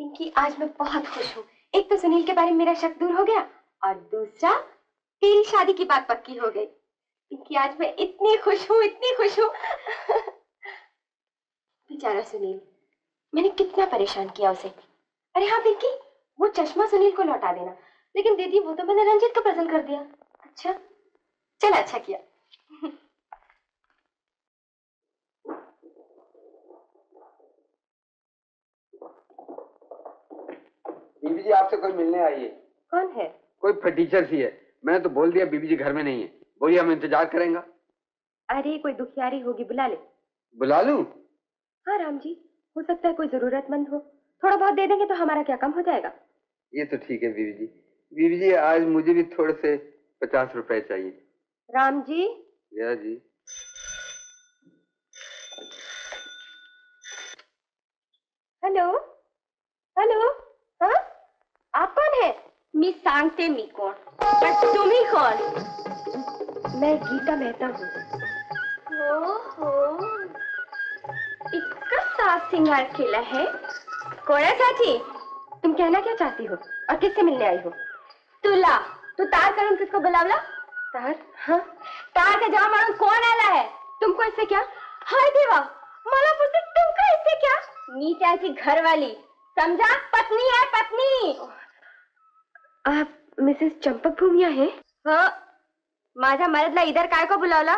पिंकी आज मैं बहुत खुश हूँ। एक तो सुनील के बारे में मेरा शक दूर हो गया और दूसरा तेरी शादी की बात पक्की हो गई। पिंकी आज मैं इतनी खुश हूँ इतनी खुश हूँ। बेचारा सुनील मैंने कितना परेशान किया उसे। अरे हाँ पिंकी वो चश्मा सुनील को लौटा देना। लेकिन दीदी वो तो मैंने रंजीत को प्रेजेंट कर दिया। अच्छा? चल अच्छा किया। बीबी जी आपसे कोई मिलने आई है? कौन है? कोई फटीचर सी है। मैंने तो बोल दिया बीबी जी घर में नहीं है। बोलिए हम इंतज़ार करेंगे। अरे कोई दुखियारी होगी बुला ले। बुला लू? हाँ राम जी हो सकता है कोई जरूरतमंद हो। थोड़ा बहुत दे देंगे तो हमारा क्या कम हो जाएगा? ये तो ठीक है बीवी जी। बीवी जी आज मुझे भी थोड़े से पचास रुपए चाहिए। राम जी? या जी। हेलो? हेलो? हाँ? आप कौन है? मी सांगते मी कौन? पर तुम ही कौन? मैं गीता मेहता हूँ। इतना साफ़ सिंगार खिला है? कोड़ा चाची? तुम कहना क्या चाहती हो? और किससे मिलने आई हो। तुला तू तार करून किसको बुलावला तार? हाँ। तार का जवाब मालूम कौन आला है? तुमको इससे क्या? हाय देवा मला बोलते तुमको इससे क्या? मी त्याची घरवाली समझा? पत्नी है, पत्नी। आप मिसेस चंपक भूमिया है? हाँ। माझ्या मरदला इधर काय को बुलावला?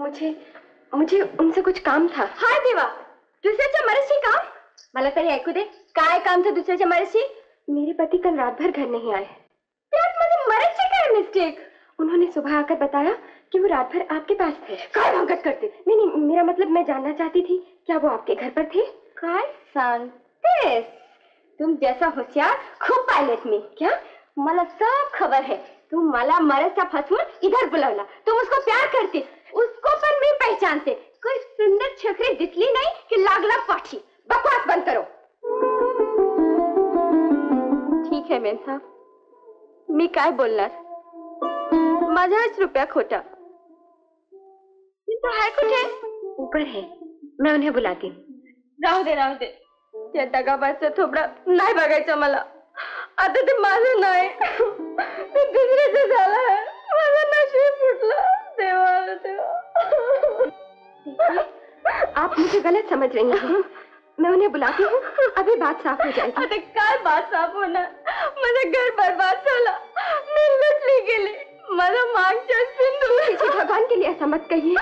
मुझे मुझे उनसे कुछ काम था। हाय देवा दुसऱ्याच्या मरशी काम? मला तरी ऐकू दे. काय काम था दुसऱ्याच्या मरशी मेरे पति कल रात भर घर नहीं आए. मरशी काय मिस्टेक? उन्होंने सुबह आकर बताया कि वो रात भर आपके पास थे. काय भंगत करते? नहीं नहीं मेरा मतलब मैं जानना चाहती थी क्या वो आपके घर पर थे? काय सांग तुम जैसा होशियार खूब पायलट में. क्या? मला सब खबर है. तुम मला मरसचा फसवून इधर बुलवला. तुम उसको प्यार करते. उसको पण मी पहचानते. कोई सुंदर छोकरी दिसली नाही की लागला पाठी. बकवास बंद करो। ठीक आहे मेन साहब मी काय बोलणार माझाच रुपया खोटा। तो है कुठे? ऊपर है। मैं उन्हें बुलाती हूँ। राहू दे राहू दे। त्या दगाबाजचं थोबडं नाही बघायचं मला. आता ते माझं नाही. ते दुसऱ्याचं झालं. आहे माझं नशीब फुटलं. देवा देवा. आप मुझे गलत समझ रही हैं। मैं उन्हें बुलाती हूँ अभी बात साफ़ हो जाएगी। आता काय बात साफ़ होणार माझं घर बर्बाद झालं मी लुटली गेली माझं मागच्या सिंधू भगवान के लिए ऐसा मत कहिए।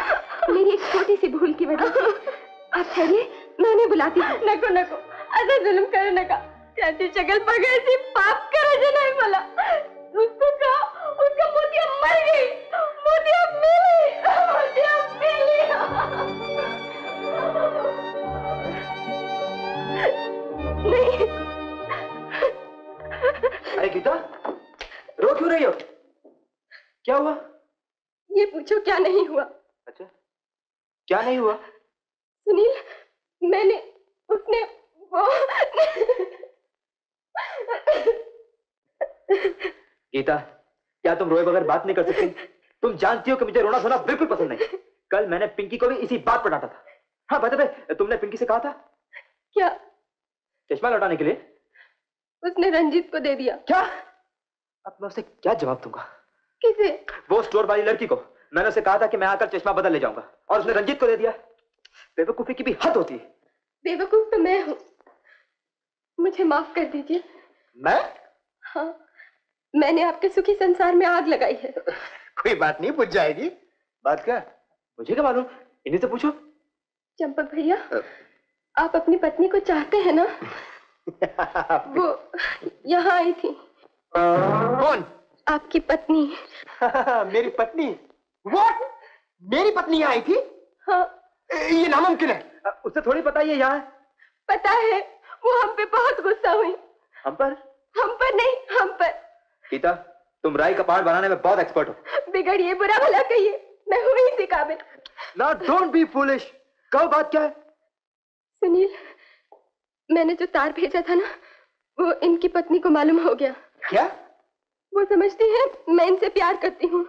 मेरी एक छोटी सी भूल की वजह से। आप ठहरिए मैं उन्हें बुलाती हूँ। नको नको असं जुलूम करू नका त्याची शक्ल बघायची पाप करायचं नाही मला उसको का उसका मोतिया मर गई। मोतिया मिली मोतिया मिली। नहीं अरे गीता रो क्यों रही हो? क्या हुआ? ये पूछो क्या नहीं हुआ? अच्छा क्या नहीं हुआ? सुनील मैंने उसने वो गीता क्या तुम रोए बगैर बात नहीं कर सकती? तुम जानती हो कि मुझे रोना धोना बिल्कुल पसंद नहीं। कल मैंने पिंकी को भी इसी बात पर डांटा था। हाँ बता तुमने पिंकी से कहा था? क्या चश्मा लौटाने के लिए? उसने रंजीत को दे दिया। क्या? अब मैं उसे क्या जवाब दूँगा? किसे? वो स्टोर वाली लड़की को। मैंने उसे कहा था कि मैं आकर चश्मा बदल ले जाऊँगा। और उसने रंजीत को दे दिया। बेवकूफ़ी की भी हद होती है। बेवकूफ़ तो मैं हूँ। मुझे माफ़ कर दीजिए। मैं? हाँ। मैंने आपके सुखी संसार में आग लगाई है। कोई बात नहीं बुझ जाएगी। बात क्या? मुझे क्या मालूम? इन्हीं से पूछो। चंपक भैया। आप अपनी पत्नी को चाहते हैं ना? वो यहाँ आई थी। कौन? आपकी पत्नी। मेरी पत्नी? व्हाट मेरी पत्नी यहाँ आई थी? हाँ। ये नामुमकिन है। उससे थोड़ी पता ही है। यहाँ पता है वो हम पे बहुत गुस्सा हुई। हम पर? हम पर नहीं हम पर। गीता तुम राय का पहाड़ बनाने में बहुत एक्सपर्ट हो। बिगड़िए बुरा भला कहिए। मैं हूँ ही इसी काबिल। ना डोंट बी फूलिश कहो बात क्या है? सुनील मैंने जो तार भेजा था ना वो इनकी पत्नी को मालूम हो गया। क्या? वो समझती है मैं इनसे प्यार करती हूँ।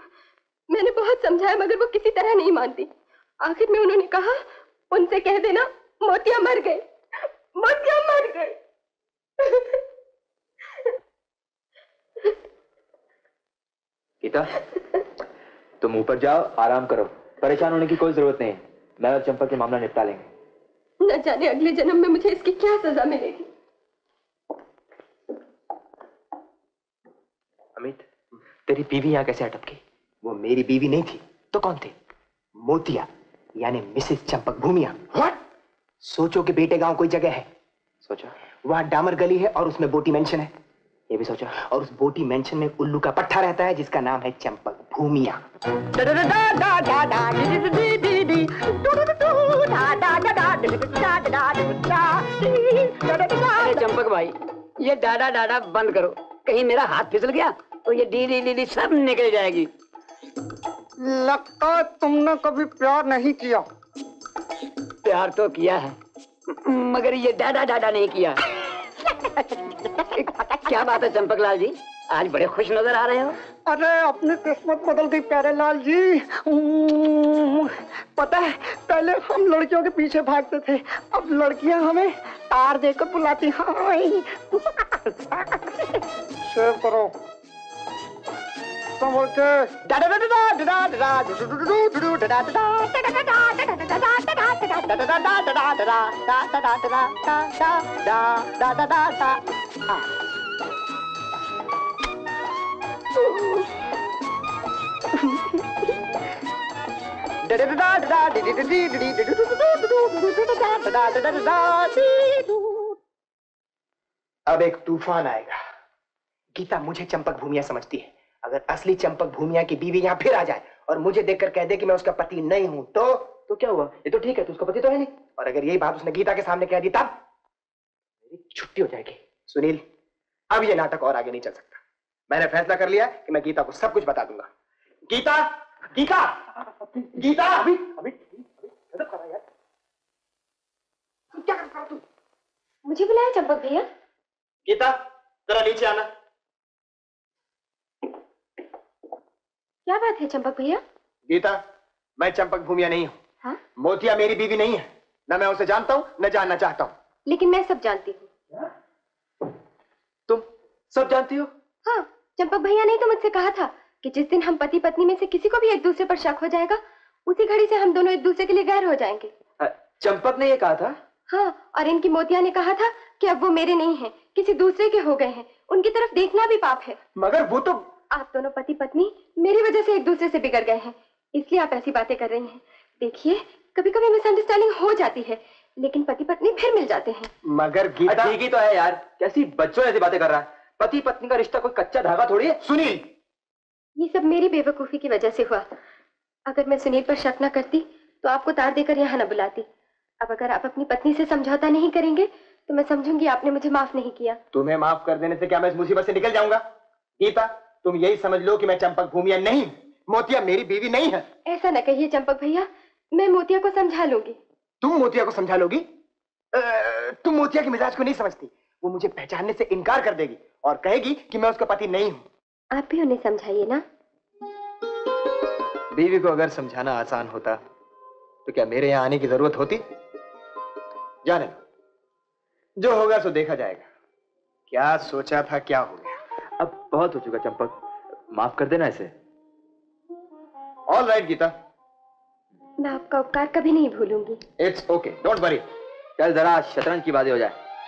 मैंने बहुत समझाया मगर वो किसी तरह नहीं मानती। आखिर में उन्होंने कहा उनसे कह देना मोतिया मर गए मोतिया मर गए गीता तुम ऊपर जाओ आराम करो। परेशान होने की कोई ज़रूरत नहीं है। मैं और चंपा के मामला निपटा लेंगे। न जाने अगले जन्म में मुझे इसकी क्या सजा मिलेगी अमित तेरी बीवी यहाँ कैसे अटक गई वो मेरी बीवी नहीं थी तो कौन थी मोतिया यानी मिसेस चंपक भूमिया व्हाट सोचो कि बेटे गाँव कोई जगह है सोचा वहाँ डामर गली है और उसमें बोटी मेंशन है ये भी सोचा और उस बोटी मेंशन में उल्लू का पट्टा रहता है जिसका नाम है चंपक भूमिया अरे चंपक भाई ये डाडा डाडा बंद करो। कहीं मेरा हाथ फिसल गया तो ये डीली लीली सब निकल जाएगी। लगता है तुमने कभी प्यार नहीं किया। प्यार तो किया है मगर ये डाडा डाडा नहीं किया। क्या बात है चंपक लाल जी? आज बड़े खुश नज़र आ रहे हो अरे अपनी किस्मत बदल गई प्यारे लाल जी पता है पहले हम लड़कियों के पीछे भागते थे अब लड़कियाँ हमें तार देकर बुलाती हाय शेव करो संभल के अब एक तूफ़ान आएगा। गीता, मुझे चंपक भूमिया समझती है। अगर असली चंपक भूमिया की बीवी यहाँ फिर आ जाए और मुझे देखकर कह दे कि मैं उसका पति नहीं हूँ तो तो क्या हुआ? ये तो ठीक है, तू उसका पति तो है नहीं। और अगर यही बात उसने गीता के सामने कह दी, तब मेरी छुट्टी हो जाएगी। सुनील, अब ये नाटक और आगे नहीं चल सकता। मैंने फैसला कर लिया है कि मैं गीता को सब कुछ बता दूँगा। गीता? गीता? गीता? अभी अभी गजब कर यार तू क्या कर रहा है तू मुझे बुलाया चंपक भैया। गीता जरा नीचे आना। क्या बात है चंपक भैया? गीता मैं चंपक भूमिया नहीं हूँ। हाँ? मोतिया मेरी बीवी नहीं है। न मैं उसे जानता हूँ न जानना चाहता हूँ। लेकिन मैं सब जानती हूँ। तुम सब जानती हो? हाँ। चंपक भैया ने तो मुझसे कहा था कि जिस दिन हम पति पत्नी में से किसी को भी एक दूसरे पर शक हो जाएगा उसी घड़ी से हम दोनों एक दूसरे के लिए गैर हो जाएँगे। चंपक ने ये कहा था? हाँ और इनकी मोतिया ने कहा था कि अब वो मेरे नहीं हैं किसी दूसरे के हो गए हैं उनकी तरफ़ देखना भी पाप है। मगर वो तो आप दोनों पति पत्नी मेरी वजह से एक दूसरे से बिगड़ गए हैं इसलिए आप ऐसी बातें कर रही हैं। देखिए कभी कभी मिसअंडरस्टैंडिंग हो जाती है लेकिन पति पत्नी फिर मिल जाते हैं। मगर गीता ठीक ही तो है यार कैसी बच्चों ऐसी बातें कर रहा है। पति पत्नी का रिश्ता कोई कच्चा धागा थोड़ी है? सुनील ये सब मेरी बेवकूफ़ी की वजह से हुआ। अगर मैं सुनील पर शक न करती तो आपको तार देकर यहाँ न बुलाती। अब अगर आप अपनी पत्नी से समझौता नहीं करेंगे तो मैं समझूँगी आपने मुझे माफ़ नहीं किया। तुम्हें माफ़ कर देने से क्या मैं इस मुसीबत से निकल जाऊँगा? गीता तुम यही समझ लो कि मैं चंपक भूमिया नहीं मोतिया मेरी बीवी नहीं है। ऐसा न कहिए चंपक भैया मैं मोतिया को समझा लूँगी। तुम मोतिया को समझा लोगी? तुम मोतिया के मिजाज को नहीं समझती? वो मुझे पहचानने से इनकार कर देगी और कहेगी कि मैं उसका पति नहीं हूँ। आप भी उन्हें समझाइए ना। बीवी को अगर समझाना आसान होता तो क्या मेरे यहाँ आने की ज़रूरत होती? जाने दो। जो होगा सो देखा जाएगा। क्या सोचा था क्या हो गया। अब बहुत हो चुका चंपक। माफ़ कर देना इसे। All right Geeta. मैं आपका उपकार कभी नहीं भूलूँगी। इट्स ओके डोंट वरी चल जरा शतरंज की बातें हो जाए?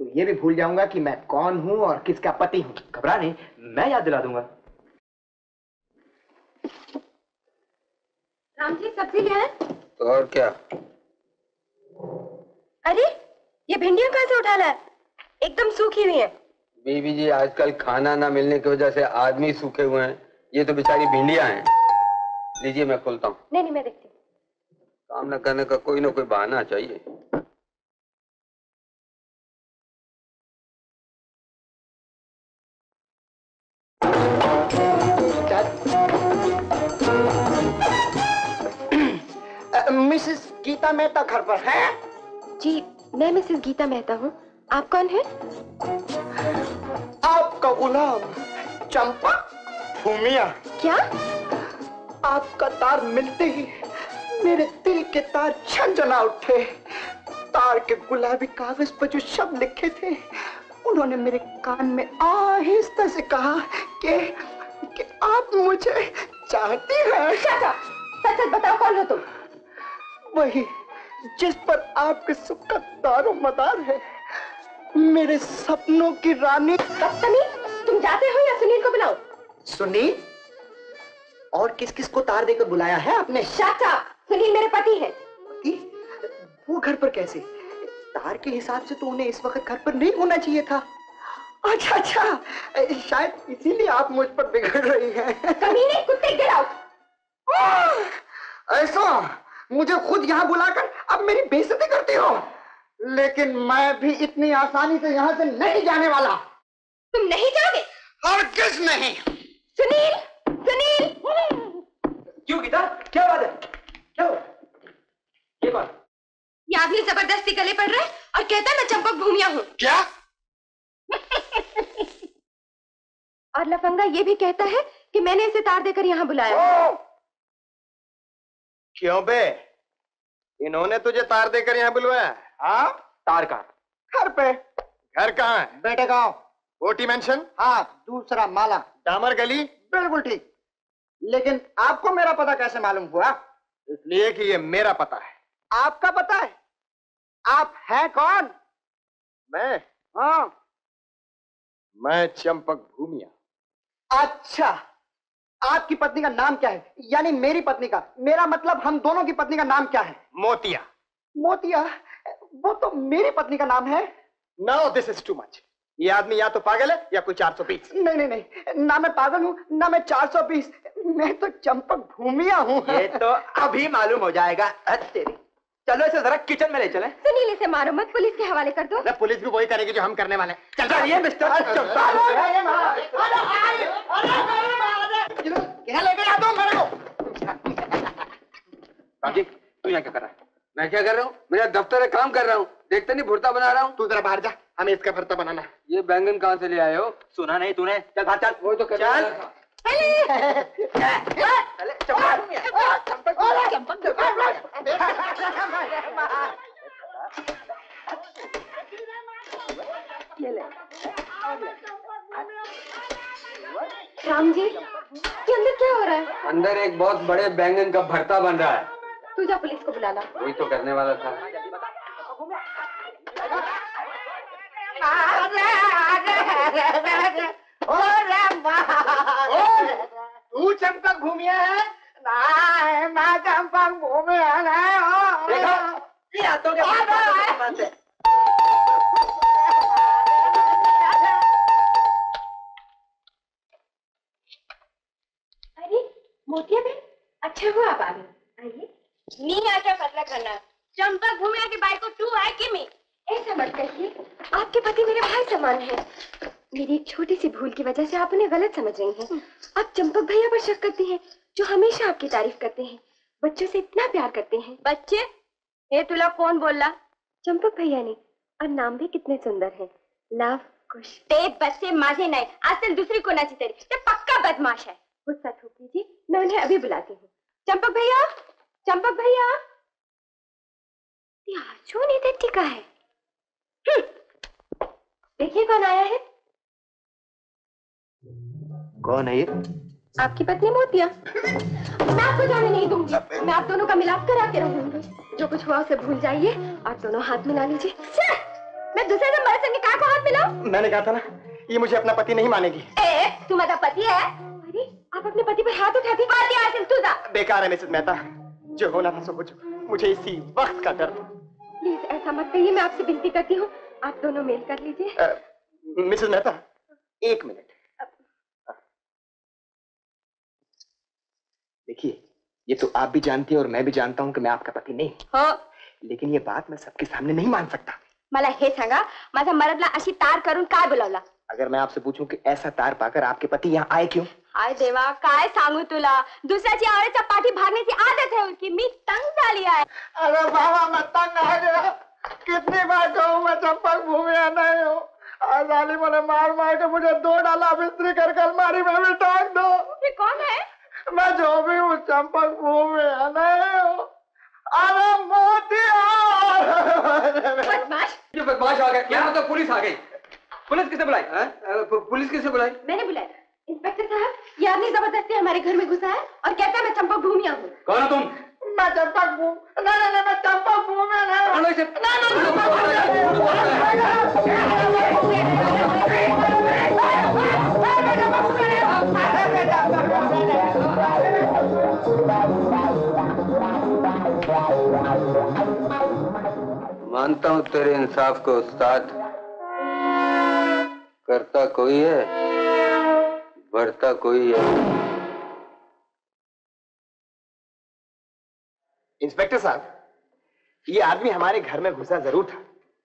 तो ये भी भूल जाऊँगा कि मैं कौन हूँ और किसका पति हूँ। घबरा नहीं मैं याद दिला दूँगा। राम जी सब्ज़ी ले आए। तो और क्या? अरे ये भिंडियाँ कहाँ से उठा लाया एकदम सूखी हुई है। बीबी जी आजकल खाना ना मिलने की वजह से आदमी सूखे हुए हैं। ये तो बेचारी भिंडियाँ हैं। लीजिए मैं खोलता हूँ। नहीं नहीं मैं देखती हूँ। काम न करने का कोई ना कोई बहाना चाहिए। मिसेस गीता मेहता घर पर है? जी मैं मिसेस गीता मेहता हूँ। आप कौन हैं? आपका गुलाम चंपा भूमिया। क्या? आपका तार मिलते ही मेरे दिल के तार झंझना उठे। तार के गुलाबी कागज़ पर जो शब्द लिखे थे उन्होंने मेरे कान में आहिस्ता से कहा कि कि आप मुझे चाहती हैं। सच सच बताओ कौन हो तुम? वही जिस पर आपके सुख का दारो मदार है मेरे सपनों की रानी। बदतमीज तुम जाते हो या सुनील को बुलाओ? सुनील? और किस किस को तार देकर बुलाया है आपने? शट अप सुनील मेरे पति हैं। पति? वो घर पर कैसे? तार के हिसाब से तो उन्हें इस वक्त घर पर नहीं होना चाहिए था। अच्छा अच्छा। शायद इसीलिए आप मुझ पर बिगड़ रही हैं। कमीने कुत्ते आउट ऐसा? मुझे खुद यहाँ बुलाकर अब मेरी बेइज्जती करती हो। लेकिन मैं भी इतनी आसानी से यहाँ से नहीं जाने वाला। तुम नहीं जाओगे? और किस नहीं? सुनील सुनील। क्यों गीता? क्या बात है? क्या हुआ? ये कौन? ये आदमी ज़बरदस्ती गले पड़ रहा है और कहता है मैं चंपक भूमिया हूँ। क्या? और लफंगा ये भी कहता है कि मैंने इसे तार देकर यहाँ बुलाया। क्यों बे? इन्होंने तुझे तार देकर यहाँ बुलवाया हाँ। तार का घर पे। घर कहाँ है? बेटे गाँव कोटी मेंशन हाँ दूसरा माला। डामर गली? बिल्कुल ठीक। लेकिन आपको मेरा पता कैसे मालूम हुआ? इसलिए कि ये मेरा पता है। आपका पता है? आप हैं कौन? मैं? हाँ। मैं चंपक भूमिया। अच्छा। आपकी पत्नी का नाम क्या है यानी मेरी पत्नी का मेरा मतलब हम दोनों की पत्नी का नाम क्या है मोतिया मोतिया वो तो मेरी पत्नी का नाम है no this is too much ये आदमी या तो पागल है या कोई चार सौ बीस नहीं नहीं नहीं ना मैं पागल हूँ ना मैं चार सौ बीस मैं तो चंपक भूमिया हूँ ये तो अभी मालूम हो जाएगा तेरी चलो इसे जरा किचन में ले चले सुनील इसे मारो मत पुलिस के हवाले कर दो अरे पुलिस भी वही करेगी जो हम करने वाले हैं। चल चल ये मिस्टर क्या लेके आ दो मेरे को जी तू यहाँ क्या कर रहा है मैं क्या कर रहा हूँ? मेरा दफ्तर है काम कर रहा हूँ। देखते नहीं भुरता बना रहा हूँ। तू जरा बाहर जा। हमें इसका भरता बनाना है। ये बैंगन कहाँ से ले आए हो? सुना नहीं तूने। चल बाहर चल। वो तो कर चल। राम जी अंदर क्या हो रहा है? अंदर एक बहुत बड़े बैंगन का भरता बन रहा है। तू जा पुलिस को बुलाना वही तो करने वाला था। तू चंपक भूमिया है? मैं चंपक नहीं हूँ देखो ये हाथों के अरे मोतिया बहन अच्छा हुआ आप आ गई आइए। नहीं आकर फैसला करना चंपक भूमिया की बाइक को टू है कि मैं? ऐसा मत कहिए। आपके पति मेरे भाई समान है। मेरी एक छोटी सी भूल की वजह से आप उन्हें गलत समझ रही हैं। आप चंपक भैया पर शक करती हैं जो हमेशा आपकी तारीफ़ करते हैं। बच्चों से इतना प्यार करते हैं। बच्चे ये तुला कौन बोला चंपक भैया ने और नाम भी कितने सुंदर है। लव कुश ते बच्चे माझे नहीं असल दूसरी कोणाची तरी ते पक्का बदमाश है। गुस्सा थूक दीजिए मैं उन्हें अभी बुलाती हूँ। चंपक भैया! चंपक भैया? ये अर्जुन इधर टिका है। हम्म। देखिए कौन आया है। कौन है ये? आपकी पत्नी मोतिया। मैं आपको जाने नहीं दूँगी। मैं आप दोनों का मिलाप करा के रहूँगी। जो कुछ हुआ उसे भूल जाइए। और दोनों हाथ मिला लीजिए। मैं दूसरे नंबर से निकाह को हाथ मिलाऊं? मैंने कहा था ना ये मुझे अपना पति नहीं मानेगी। ए तुम्हारा पति है? अरे आप अपने पति पर हाथ उठाती। तू बेकार है मिसेस मेहता। जो होना था सो चुका मुझे इसी वक्त का था प्लीज़ ऐसा मत कहिए मैं आपसे विनती करती हूँ आप दोनों मेल कर लीजिए। मिसेस मेहता एक मिनट। देखिए ये तो आप भी जानती हैं और मैं भी जानता हूँ कि मैं आपका पति नहीं। हूँ। हो लेकिन ये बात मैं सबके सामने नहीं मान सकता। मला हे सांगा माझा मरदला अशी तार करून काय बोलावला? अगर मैं आपसे पूछूँ कि ऐसा तार पाकर आपके पति यहाँ आए क्यों? हाय देवा काय सांगू तुला? दुसऱ्याची आवडीच्या पाठी भागण्याची आदत है उसकी मी तंग झाली आहे. अरे बाबा मैं तंग आ गया कितनी बार कहूँ मैं चंपक भूमिया नहीं हूँ. आज आली मैंने मार मार के मुझे दो डाला बिस्तरी कर अलमारी में भी टांग दो. ये कौन है मैं जो भी हूँ चंपक भूमिया नहीं हूँ. अरे मोतिया बदमाश। ये बदमाश आ गया। क्या मतलब पुलिस आ गई। पुलिस किसे बुलाई? पुलिस किसे बुलाई? मैंने बुलाया इंस्पेक्टर साहब ये आदमी ज़बरदस्ती हमारे घर में घुसा है और कहता है मैं चंपक भूमिया हूँ। कौन हो तुम? मैं चंपक भूम नहीं नहीं नहीं मैं चंपक भूमिया नहीं हूँ पकड़ो इसे? मानता हूँ तेरे इंसाफ को उस्ताद करता कोई है? भरता कोई है? इंस्पेक्टर साहब ये आदमी हमारे घर में घुसा ज़रूर था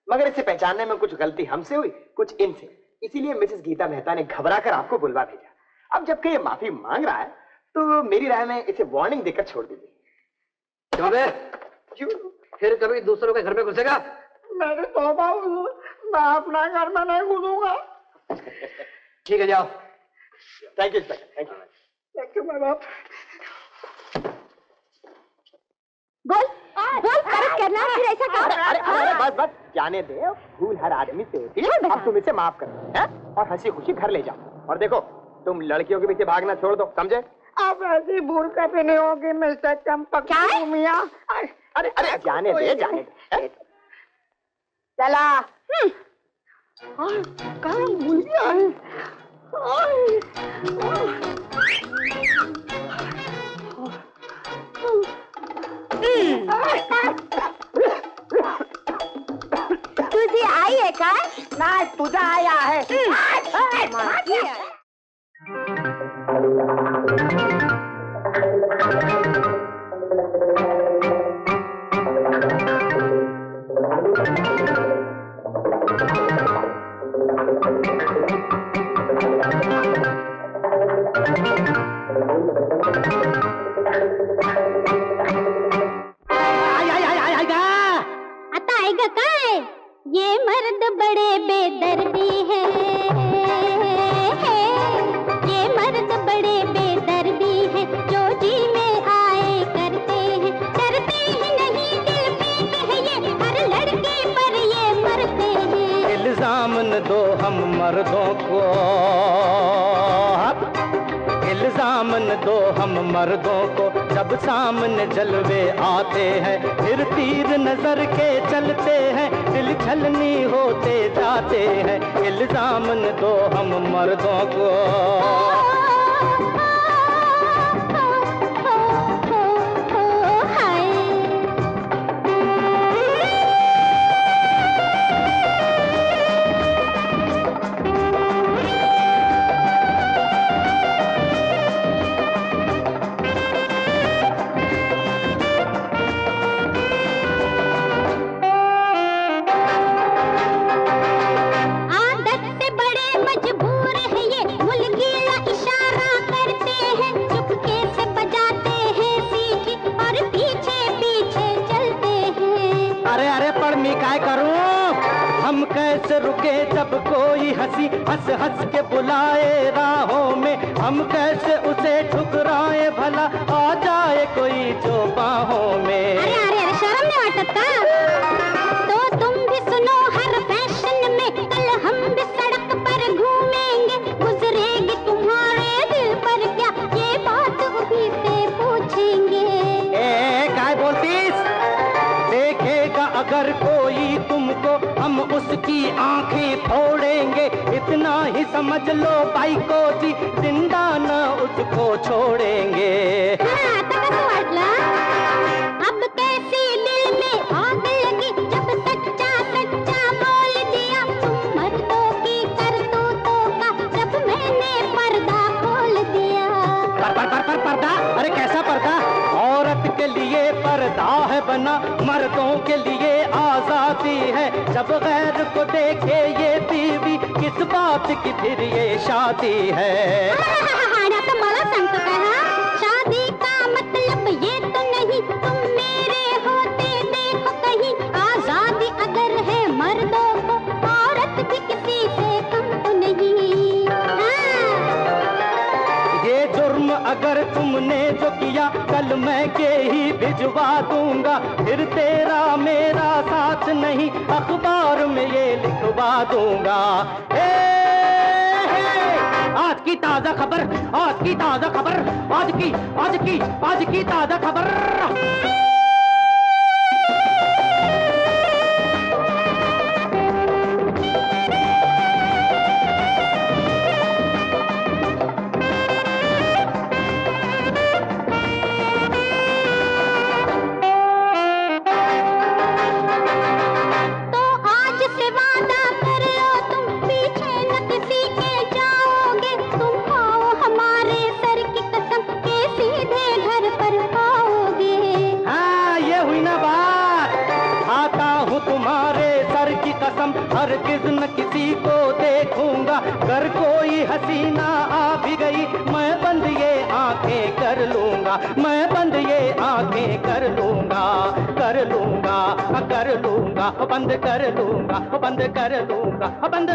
मगर इसे पहचानने में कुछ गलती हमसे हुई कुछ इनसे। इसीलिए मिसेस गीता मेहता ने घबरा कर आपको बुलवा भेजा। अब जबकि ये माफ़ी मांग रहा है तो मेरी राय में इसे वार्निंग देकर छोड़ दीजिए। क्यों फिर कभी दूसरों के घर में घुसेगा? तौबा मैं अपना घर में नहीं घुसूँगा। ठीक है जाओ। Thank you inspector thank you thank you my बाप बोल बोल करत करना फिर ऐसा काम अरे अरे बस बस जाने दे भूल हर आदमी से होती है। अब तुम इसे माफ़ कर हैं? और हँसी खुशी घर ले जाओ। और देखो तुम लड़कियों के पीछे भागना छोड़ दो समझे? अब ऐसी भूल कभी नहीं होगी मिस्टर चंपक क्या है? मियाँ। अरे अरे जाने दे जाने दे? चला। कहाँ भूल गया है? तुझी आई आहे काय? नाही तुझा आया आहे माझी आई. ये मर्द बड़े बेदर्दी है। ये मर्द बड़े बेदर्दी है, जो जी में आए करते हैं। डरते ही लड़के पर ये मरते हैं। इल्ज़ाम दो हम मर्दों को। इल्ज़ाम न दो हम मर्दों को। जब सामने जलवे आते हैं, फिर तीर नज़र के चलते हैं, दिल छलनी होते जाते हैं। इल्ज़ाम न दो हम मर्दों को। रुके जब कोई हँसी, हंस हंस के बुलाए राहों में। हम कैसे उसे ठुकराए, भला आ जाए कोई जो बाहों में। अरे अरे अरे, शर्म नहीं का हम उसकी आँखें फोड़ेंगे। इतना ही समझ लो भाई को जी ज़िंदा ना उसको छोड़ेंगे। के लिए पर्दा है बना, मर्दों के लिए आज़ादी है। जब गैर को देखे ये बीवी, किस बात की फिर ये शादी है? अगर तुमने जो किया कल मैं के ही भिजवा दूँगा। फिर तेरा मेरा साथ नहीं अखबार में ये लिखवा दूँगा। ए, आज की ताज़ा खबर आज की ताज़ा खबर आज की आज की आज की ताज़ा खबर। बंद कर लूँगा बंद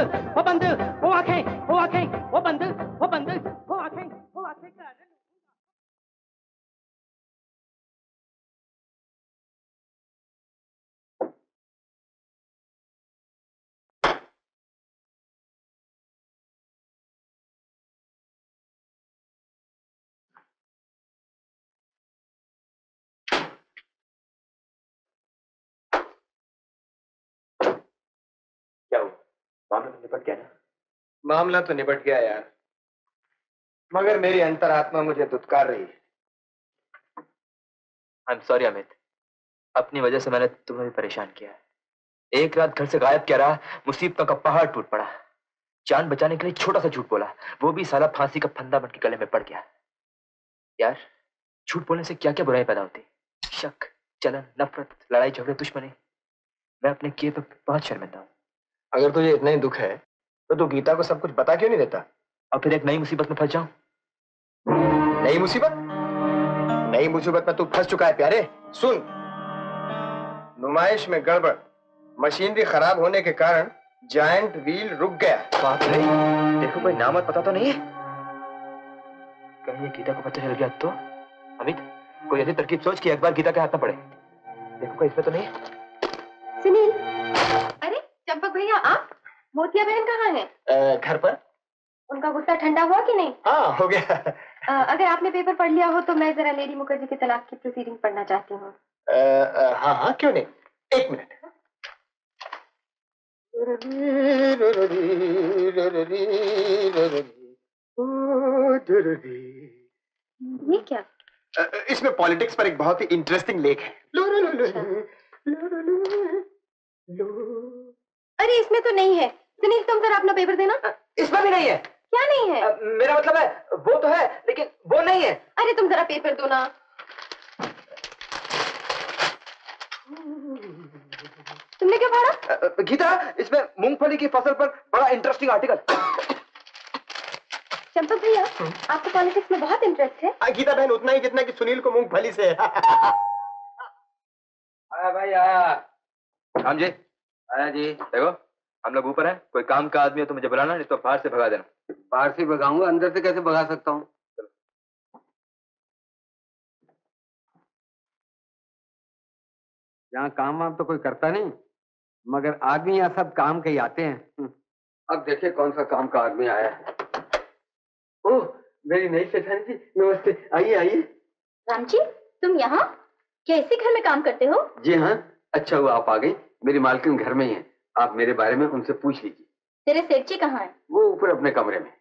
क्या हुआ? मामला तो निपट गया ना? मामला तो निपट गया यार। मगर मेरी अंतरात्मा मुझे दुत्कार रही है। आई एम सॉरी अमित अपनी वजह से मैंने तुम्हें भी परेशान किया एक रात घर से गायब क्या रहा? मुसीबतों का पहाड़ टूट पड़ा। जान बचाने के लिए छोटा सा झूठ बोला। वो भी साला फांसी का फंदा बन के गले में पड़ गया। यार झूठ बोलने से क्या क्या बुराई पैदा होती? शक चलन नफरत लड़ाई झगड़े दुश्मनी। मैं अपने किए पे बहुत शर्मिंदा हूँ। अगर तुझे इतना ही दुख है तो तू गीता को सब कुछ बता क्यों नहीं देता? और फिर एक नई मुसीबत में फंस जाऊँ? नई मुसीबत? नई मुसीबत में तू फंस चुका है प्यारे। सुन, नुमाइश में गड़बड़, मशीनरी खराब होने के कारण जायंट व्हील रुक गया। बाप रे, देखो कोई नाम पता तो नहीं है। कहीं गीता को पता चल गया तो? अमित, कोई ऐसी तरकीब सोच कि एक बार गीता के हाथ में पड़े। देखो कोई इसमें तो नहीं है। सुनील भैया आप मोतिया बहन कहाँ है घर पर उनका गुस्सा ठंडा हुआ कि नहीं हाँ हो गया अ, अगर आपने पेपर पढ़ लिया हो तो मैं जरा लेडी मुखर्जी के तलाक की प्रोसीडिंग पढ़ना चाहती हूँ अ, अ, हाँ हाँ क्यों नहीं एक मिनट ये क्या इसमें पॉलिटिक्स पर एक बहुत ही इंटरेस्टिंग लेख है अरे इसमें तो नहीं है। सुनील तुम जरा अपना पेपर देना। इसमें भी नहीं है। क्या नहीं है? मेरा मतलब है वो तो है लेकिन वो नहीं है। अरे तुम जरा पेपर दो ना। तुमने क्या पढ़ा? गीता इसमें मूंगफली की फ़सल पर बड़ा इंटरेस्टिंग आर्टिकल चंपक भैया आपको पॉलिटिक्स में बहुत इंटरेस्ट है। गीता बहन उतना ही जितना कि सुनील को मूंगफली से। है। आया भाई आया। राम जी। आया जी। देखो हम लोग ऊपर है कोई काम का आदमी है तो मुझे बुलाना नहीं तो बाहर से भगा देना। बाहर से भगाऊँगा अंदर से कैसे भगा सकता हूँ? यहाँ काम वाम तो कोई करता नहीं मगर आदमी यहाँ सब काम के ही आते हैं। हम्म। अब देखिए कौन सा काम का आदमी आया है। ओह मेरी नई सेठानी जी नमस्ते। आइए आइए। राम जी तुम यहाँ? क्या इसी घर में काम करते हो? जी हाँ अच्छा हुआ आप आ गई। मेरी मालकिन घर में ही है। आप मेरे बारे में उनसे पूछ लीजिए। तेरे सेठ जी कहाँ है? वो ऊपर अपने कमरे में।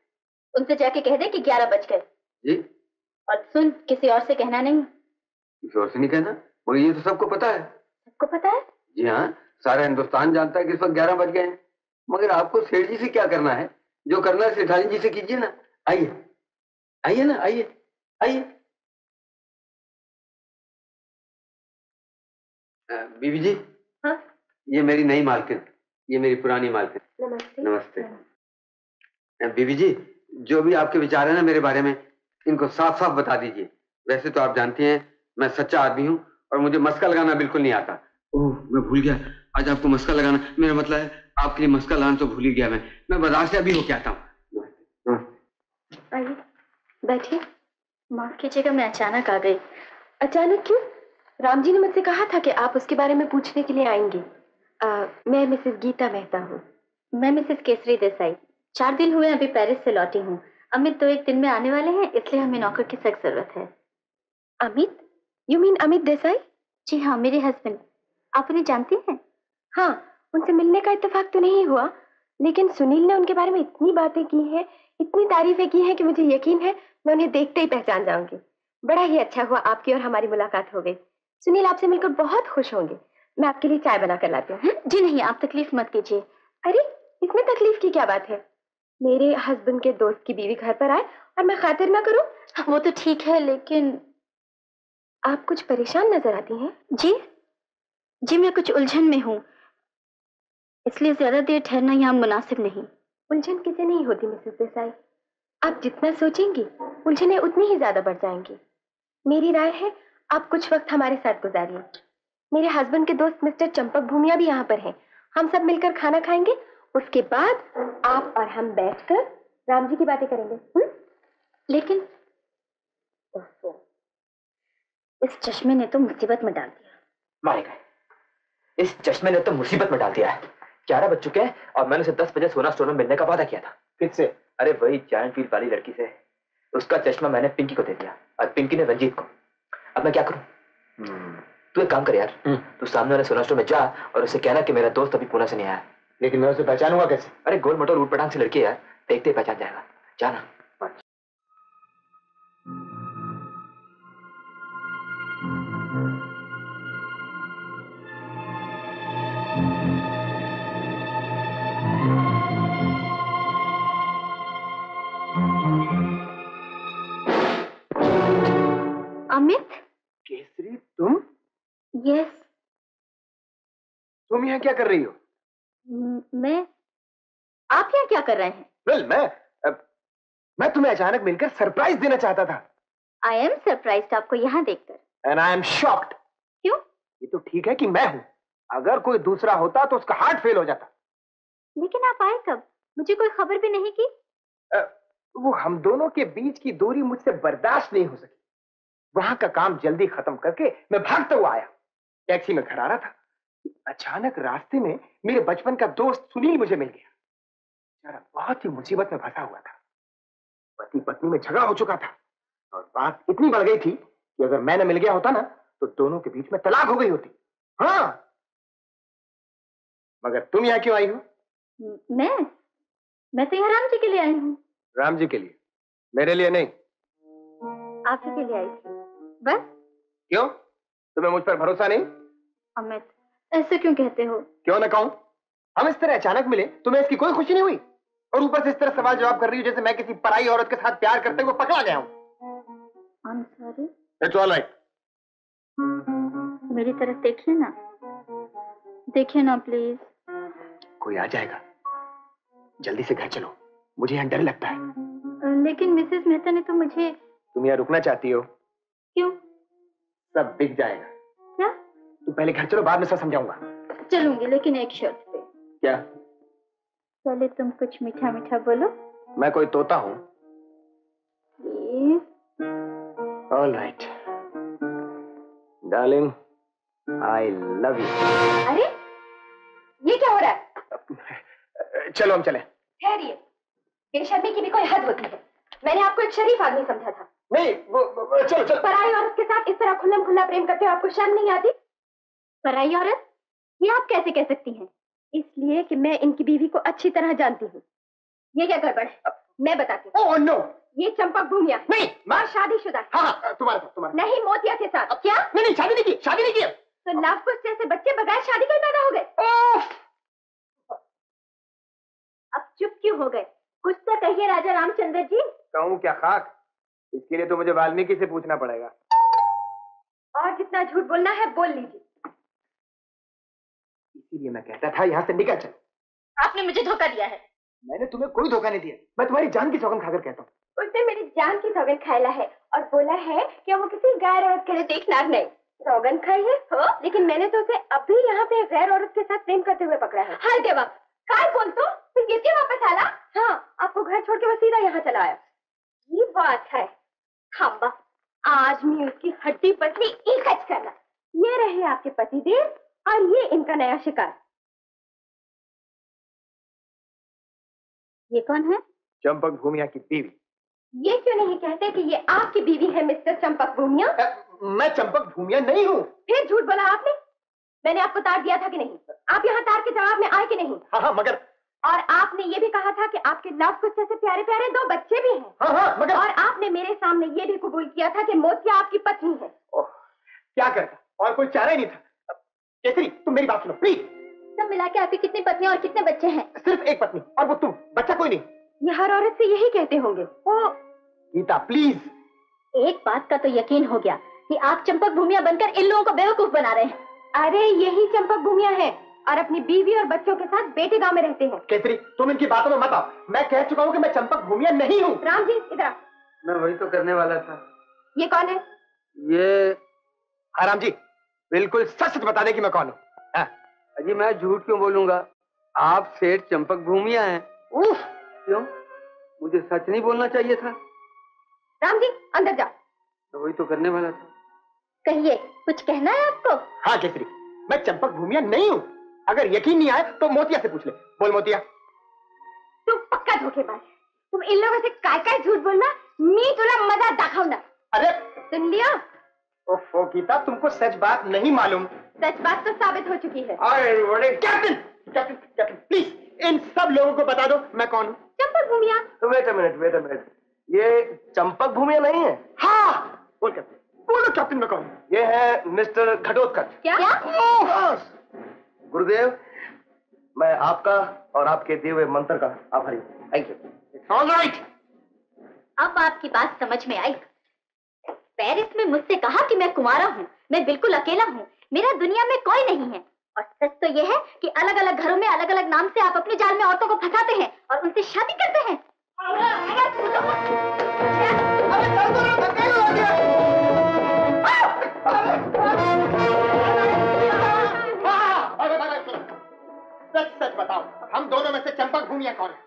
उनसे जाके कह दे कि ग्यारह बज गए। जी। और सुन किसी और से कहना नहीं। किसी और से नहीं कहना? मगर ये तो सबको पता है। सबको पता है? जी हाँ सारा हिंदुस्तान जानता है कि इस वक्त ग्यारह बज गए हैं। मगर आपको सेठ जी से क्या करना है? जो करना है सेठानी जी से कीजिए ना। आइए। आइए ना आइए। आइए। बीबी जी। ये मेरी नई मालकिन ये मेरी पुरानी मालकिन नमस्ते। नमस्ते। बीबी जी जो भी आपके विचार है ना मेरे बारे में इनको साफ़ साफ़ बता दीजिए। वैसे तो आप जानती हैं मैं सच्चा आदमी हूँ और मुझे मस्का लगाना बिल्कुल नहीं आता। ओह मैं भूल गया। आज आपको मस्का लगाना मेरा मतलब है आपके लिए मस्का लगाना तो भूल ही गया मैं। मैं बाज़ार से अभी होके आता हूँ। आइए बैठिए। माफ़ कीजिएगा मैं अचानक आ गई। अचानक क्यों? राम जी ने मुझसे कहा था कि आप उसके बारे में पूछने के लिए आएँगे। मैं मिसेस गीता मेहता हूँ। मैं मिसेस केसरी देसाई। चार दिन हुए अभी पेरिस से लौटी हूँ। अमित तो एक दिन में आने वाले हैं इसलिए हमें नौकर की सख्त ज़रूरत है। Amit? You mean Amit Desai? जी हाँ मेरे हस्बैंड आप उन्हें जानती हैं? हाँ उनसे मिलने का इतफाक तो नहीं हुआ लेकिन सुनील ने उनके बारे में इतनी बातें की हैं इतनी तारीफें की हैं कि मुझे यकीन है मैं उन्हें देखते ही पहचान जाऊँगी। बड़ा ही अच्छा हुआ आपकी और हमारी मुलाकात हो गई। सुनील आपसे मिलकर बहुत खुश होंगे। मैं आपके लिए चाय बना कर लाती हूँ जी नहीं आप तकलीफ़ मत कीजिए। अरे इसमें तकलीफ़ की क्या बात है? मेरे हस्बैंड के दोस्त की बीवी घर पर आए और मैं खातिर ना करूँ? वो तो ठीक है लेकिन आप कुछ परेशान नज़र आती हैं? जी? जी मैं कुछ उलझन में हूँ। इसलिए ज़्यादा देर ठहरना यहाँ मुनासिब नहीं। उलझन किसे नहीं होती मिसेस देसाई। आप जितना सोचेंगी उलझने उतनी ही ज़्यादा बढ़ जाएँगी। मेरी राय है आप कुछ वक्त हमारे साथ गुजारिए। मेरे हस्बैंड के दोस्त मिस्टर चंपक भूमिया भी यहाँ पर हैं। हम सब मिलकर खाना खाएँगे उसके बाद आप और हम बैठकर राम जी की बातें करेंगे हुँ? लेकिन इस चश्मे ने तो मुसीबत में डाल दिया। मारे गए। इस चश्मे ने तो मुसीबत में डाल दिया है। ग्यारह बज चुके हैं और मैंने उसे दस बजे सोना स्टोर में मिलने का वादा किया था। किससे अरे वही जायंट फ़ील्ड वाली लड़की से। उसका चश्मा मैंने पिंकी को दे दिया और पिंकी ने रंजीत को। अब मैं क्या करूँ? तू एक काम कर यार। तू सामने वाले सोना स्टोर में जा और उसे कहना कि मेरा दोस्त अभी पुणे से नहीं आया। लेकिन मैं उसे पहचानूँगा कैसे? अरे गोल मटोल उठ पटांग से लड़की है यार। देखते ही पहचान जाएगा। जाना। तुम यहाँ क्या कर रही हो? मैं आप यहाँ क्या कर रहे हैं? वेल मैं मैं तुम्हें अचानक मिलकर सरप्राइज़ देना चाहता था। आई एम सरप्राइज़ आपको यहाँ देखकर। एंड आई एम शॉक्ड क्यों? ये तो ठीक है कि मैं हूँ। अगर कोई दूसरा होता तो उसका हार्ट फेल हो जाता। लेकिन आप आए कब? मुझे कोई खबर भी नहीं की? अ, वो हम दोनों के बीच की दूरी मुझसे बर्दाश्त नहीं हो सकी। वहाँ का काम जल्दी खत्म करके मैं भागता हुआ आया। टैक्सी में घर आ रहा था। अचानक रास्ते में मेरे बचपन का दोस्त सुनील मुझे मिल गया। बेचारा बहुत ही मुसीबत में फंसा हुआ था। पति पत्नी में झगड़ा हो चुका था और बात इतनी बढ़ गई थी कि अगर मैं न मिल गया होता ना तो दोनों के बीच में तलाक हो गई होती। हाँ। मगर तुम यहाँ क्यों आई हो? मैं मैं? तो यहाँ राम जी के लिए आई हूँ। राम जी के लिए? मेरे लिए नहीं। आप ही के लिए आई थी। बस। क्यों? तुम्हें मुझ पर भरोसा नहीं? अमित ऐसे क्यों कहते हो? क्यों ना कहूँ? हम इस तरह अचानक मिले तुम्हें इसकी कोई खुशी नहीं हुई? और ऊपर से इस तरह सवाल जवाब कर रही हो जैसे मैं किसी पराई औरत के साथ प्यार करते हुए पकड़ा गया हूँ। इट्स ऑल राइट मेरी तरफ़ देखिए ना। देखिए ना प्लीज़ कोई आ जाएगा। जल्दी से घर चलो। मुझे यहाँ डर लगता है। लेकिन मिसेस मेहता ने तो मुझे तुम यहाँ रुकना चाहती हो? क्यों? सब बिक जाएगा। तुम पहले घर चलो बाद में सब समझाऊँगा। चलूँगी लेकिन एक शर्त पे। क्या? पहले तुम कुछ मीठा मीठा बोलो। मैं कोई तोता हूँ। Please all right darling I love अरे ये क्या हो रहा है? चलो हम चले। ठहरिए बेशर्मी की भी कोई हद होती है। मैंने आपको एक शरीफ आदमी समझा था। नहीं वो, वो, चलो चलो। पराई औरत के साथ इस तरह खुल्लम खुल्ला प्रेम करते हो आपको शर्म नहीं आती? पराई औरत? ये आप कैसे कह सकती हैं? इसलिए कि मैं इनकी बीवी को अच्छी तरह जानती हूँ। ये क्या गड़बड़ है? मैं बताती हूँ। ओह नो ये चंपक भूमिया। नहीं और शादीशुदा है। हाँ तुम्हारे साथ तुम्हारे नहीं मोतिया के साथ। क्या? नहीं नहीं शादी नहीं की शादी नहीं की। तो लव कुछ जैसे बच्चे बगैर शादी के पैदा हो गए। अब चुप क्यों हो गए? कुछ तो कहिए राजा रामचंद्र जी। कहूँ क्या खाक? इसके लिए तो मुझे वाल्मीकि से पूछना पड़ेगा। और जितना झूठ बोलना है बोल लीजिए। इसीलिए मैं कहता था यहाँ से निकल चल। आपने मुझे धोखा दिया है। मैंने तुम्हें कोई धोखा नहीं दिया। मैं तुम्हारी जान की सौगंध खाकर कहता हूँ। उसने मेरी जान की सौगन खायला है और बोला है कि वो किसी गैर औरत के लिए देखना नहीं। सौगंध खाई है हो? लेकिन मैंने तो उसे अभी यहाँ पे गैर औरत के साथ प्रेम करते हुए पकड़ा है। हाय देवा काय बोल तो फिर ये क्यों वापस आला? हाँ आपको घर छोड़ के वो सीधा यहाँ चला आया। ये बात है खम्बा आज मैं उसकी हड्डी पतली इकट्ठ करना। ये रहे आपके पतिदेव और ये इनका नया शिकार। ये कौन है? चंपक भूमिया की बीवी। ये क्यों नहीं कहते कि ये आपकी बीवी है मिस्टर चंपक भूमिया? मैं चंपक भूमिया नहीं हूँ। फिर झूठ बोला आपने? मैंने आपको तार दिया था कि नहीं? आप यहाँ तार के जवाब में आए कि नहीं? हाँ हाँ मगर और आपने ये भी कहा था कि आपके लव कुछ जैसे प्यारे प्यारे दो बच्चे भी हैं। हाँ हाँ मगर और आपने मेरे सामने ये भी कबूल किया था कि मोतिया आपकी पत्नी है। ओह, क्या करता? और कोई चारा ही नहीं था। केसरी तुम मेरी बात सुनो प्लीज़ सब मिला के आपकी कितनी पत्नी और कितने बच्चे हैं? सिर्फ़ एक पत्नी और वो तुम बच्चा कोई नहीं। ये हर औरत से यही कहते होंगे। ओ गीता प्लीज़ एक बात का तो यकीन हो गया कि आप चंपक भूमिया बनकर इन लोगों को बेवकूफ़ बना रहे हैं। अरे यही चंपक भूमिया है और अपनी बीवी और बच्चों के साथ बेटे गाँव में रहते हैं। केसरी तुम इनकी बातों में मत आओ। मैं कह चुका हूँ कि मैं चंपक भूमिया नहीं हूँ। राम जी इधर मैं वही तो करने वाला था। ये कौन है? ये हाँ राम जी। बिल्कुल सच सच बता दे कि मैं कौन हूँ? हाँ। अजी मैं झूठ क्यों बोलूँगा? आप सेठ चंपक भूमिया हैं। उफ क्यों? मुझे सच नहीं बोलना चाहिए था। राम जी अंदर जाओ। तो वही तो करने वाला था। कहिए कुछ कहना है आपको? हाँ केसरी। मैं चंपक भूमिया नहीं हूँ। अगर यकीन नहीं आए तो मोतिया से पूछ ले। बोल मोतिया। तुम पक्का धोखेबाज तुम इन लोगों से काय काय झूठ बोलना? मी तुला मज़ा दाखव ना। अरे सुन लिया। ओफो गीता तुमको सच बात नहीं मालूम। सच बात तो साबित हो चुकी है। अरे बड़े कैप्टन कैप्टन कैप्टन प्लीज़ इन सब लोगों को बता दो मैं कौन हूँ? Champak Bhoomiya. Wait a minute wait a minute ये चंपक भूमिया नहीं है? हाँ बोल कैप्टन बोलो कैप्टन मैं कौन ये है मिस्टर घटोत्कच क्या? गुरुदेव मैं आपका और आपके दिए हुए मंत्र का आभारी हूँ। थैंक यू ऑल राइट अब आपकी बात समझ में आई। पेरिस में मुझसे कहा कि मैं कुमारा हूँ, मैं बिल्कुल अकेला हूँ, मेरा दुनिया में कोई नहीं है। और सच तो यह है कि अलग अलग घरों में अलग अलग नाम से आप अपने जाल में औरतों को फंसाते हैं और उनसे शादी करते हैं। सच सच बताओ, हम दोनों में से चंपक भूमिया कौन है?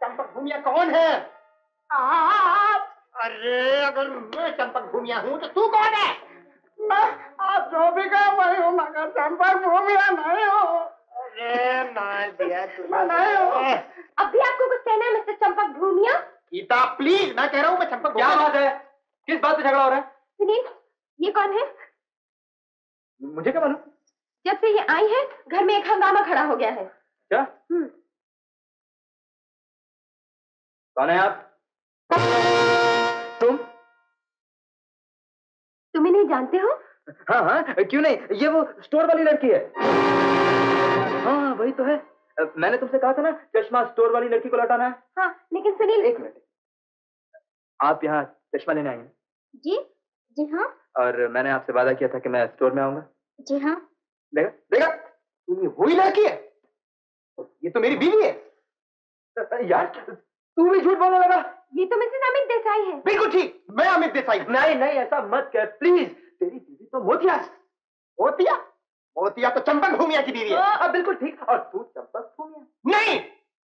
चंपक भूमिया कौन है? आप अरे अगर मैं चंपक भूमिया हूँ तो तू कौन है? मैं आप जो भी कहो वही हूँ मगर चंपक भूमिया नहीं हो। अरे ना दिया मैं नहीं हूँ। अब भी आपको कुछ कहना है mister Champak Bhumiya? Geeta please मैं कह रहा हूँ मैं चंपक क्या बात है? किस बात पे झगड़ा हो रहा है? सुनील ये कौन है? मुझे क्या मालूम? जब से ये आई है घर में एक हंगामा खड़ा हो गया है। क्या? हम्म। कौन है आप? तुम? तुम इन्हें जानते हो? हाँ हाँ क्यों नहीं? ये वो स्टोर वाली लड़की है। हाँ वही तो है। मैंने तुमसे कहा था ना चश्मा स्टोर वाली लड़की को लौटाना है। हाँ लेकिन सुनील। एक मिनट। आप यहाँ चश्मा लेने हैं? जी जी हाँ। और मैंने आपसे वादा किया था कि मैं स्टोर में आऊँगा। जी हाँ। देखा देखा? ये वही लड़की है। ये तो मेरी बीवी है। यार तू भी झूठ बोलने लगा। ये तो मिसेस अमित देसाई है। बिल्कुल ठीक मैं अमित देसाई नहीं नहीं ऐसा मत कर प्लीज़ तेरी बीवी तो मोतिया है। मोतिया? मोतिया तो चंपक भूमिया की बीवी है। हाँ, बिल्कुल ठीक और तू चंपक भूमिया नहीं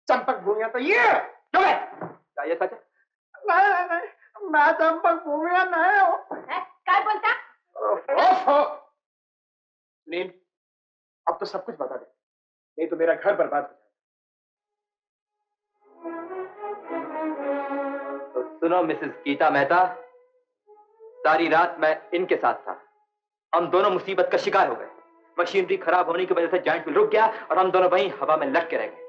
चंपक भूमिया तो ये क्यों है क्या ये सच है मैं चंपक भूमिया नहीं हूँ। क्या बोलता? अब तो सब कुछ बता दे। नहीं तो मेरा घर बर्बाद हो सुनो, मिसेस गीता मेहता। सारी रात मैं इनके साथ था। हम दोनों मुसीबत का शिकार हो गए। मशीनरी खराब होने की वजह से जॉइंट रुक गया और हम दोनों वहीं हवा में लटके रह गए।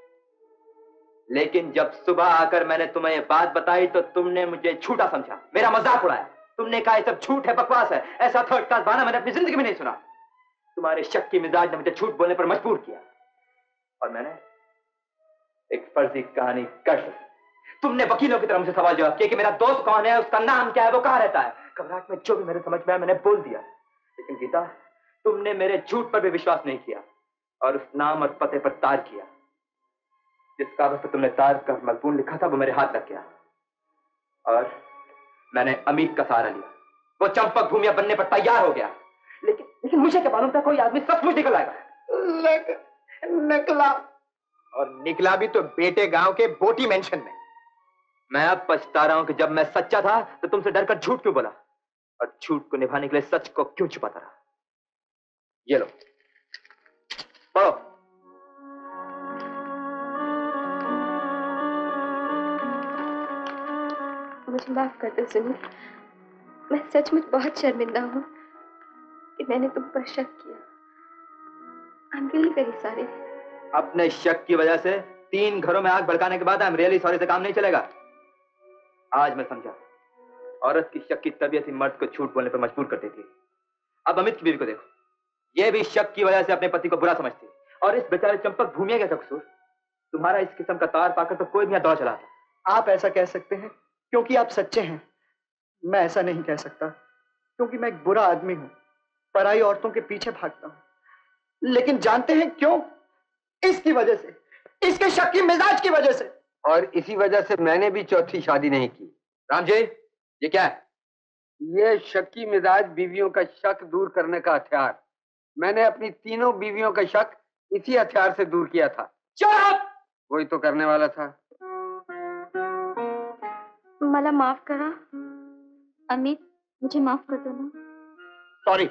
लेकिन जब सुबह आकर मैंने तुम्हें ये बात बताई तो तुमने मुझे झूठा समझा। मेरा मज़ाक उड़ाया। तुमने कहा सब झूठ है, बकवास है। ऐसा थर्ड क्लास बहाना मैंने अपनी ज़िंदगी में नहीं सुना। तुम्हारे शक की मिजाज ने मुझे झूठ बोलने पर मजबूर किया। और मैंने एक फर्जी कहानी कर दी। तुमने वकीलों की तरफ़ मुझसे सवाल जवाब किया कि मेरा दोस्त कौन है उसका नाम क्या है वो कहाँ रहता है? घबराहट में जो भी मेरे समझ में आया मैंने बोल दिया। लेकिन गीता तुमने मेरे झूठ पर भी विश्वास नहीं किया और उस नाम और पते पर तार किया। जिस कागज़ पर तुमने तार का मजबून लिखा था वो मेरे हाथ लग गया। और मैंने अमीर का सहारा लिया। वो चंपक भूमिया बनने पर तैयार हो गया। लेकिन लेकिन मुझे क्या मालूम था कोई आदमी सचमुच निकल आएगा? निकला। और निकला भी तो बेटे गाँव के बोटी मेंशन में। मैं अब पछता रहा हूँ कि जब मैं सच्चा था तो तुमसे डरकर झूठ क्यों बोला? और झूठ को निभाने के लिए सच को क्यों छुपाता रहा? ये लो। पढ़ो। मुझे माफ़ कर दो सुनील। मैं सचमुच बहुत शर्मिंदा हूँ कि मैंने तुम पर शक किया। I am really very sorry अपने शक की वजह से तीन घरों में आग भड़काने के बाद आई एम रियली सॉरी से काम नहीं चलेगा। आज मैं समझा। औरत की शक की तबीयत ही मर्द को झूठ बोलने पर मजबूर कर देती है। अब अमित की बीवी को देखो। ये भी शक की वजह से अपने पति को बुरा समझती है। और इस बेचारे चंपक भूमिया का कसूर? तुम्हारा इस किस्म का तार पाकर तो कोई भी दौड़ चला था आप ऐसा कह सकते हैं, क्योंकि आप सच्चे हैं। मैं ऐसा नहीं कह सकता, क्योंकि मैं एक बुरा आदमी हूँ। पराई औरतों के पीछे भागता हूँ। लेकिन जानते हैं क्यों? इसकी वजह से, इसके शक की मिजाज की वजह से। और इसी वजह से मैंने भी चौथी शादी नहीं की। राम जी ये क्या है? ये शक्की मिजाज बीवियों का शक दूर करने का हथियार। मैंने अपनी तीनों बीवियों का शक इसी हथियार से दूर किया था। चुप! वही तो करने वाला था। मला माफ़ करा। अमित मुझे माफ़ कर दो ना। सॉरी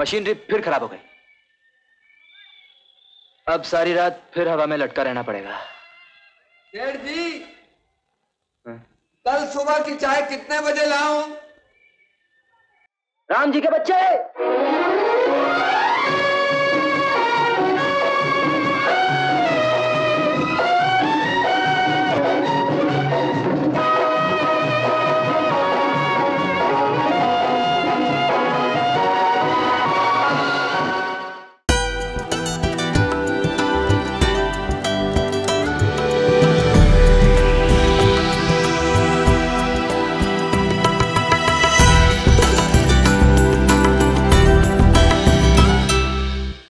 मशीनरी फिर खराब हो गई। अब सारी रात फिर हवा में लटका रहना पड़ेगा। सेठ जी कल सुबह की चाय कितने बजे लाऊं? राम जी के बच्चे!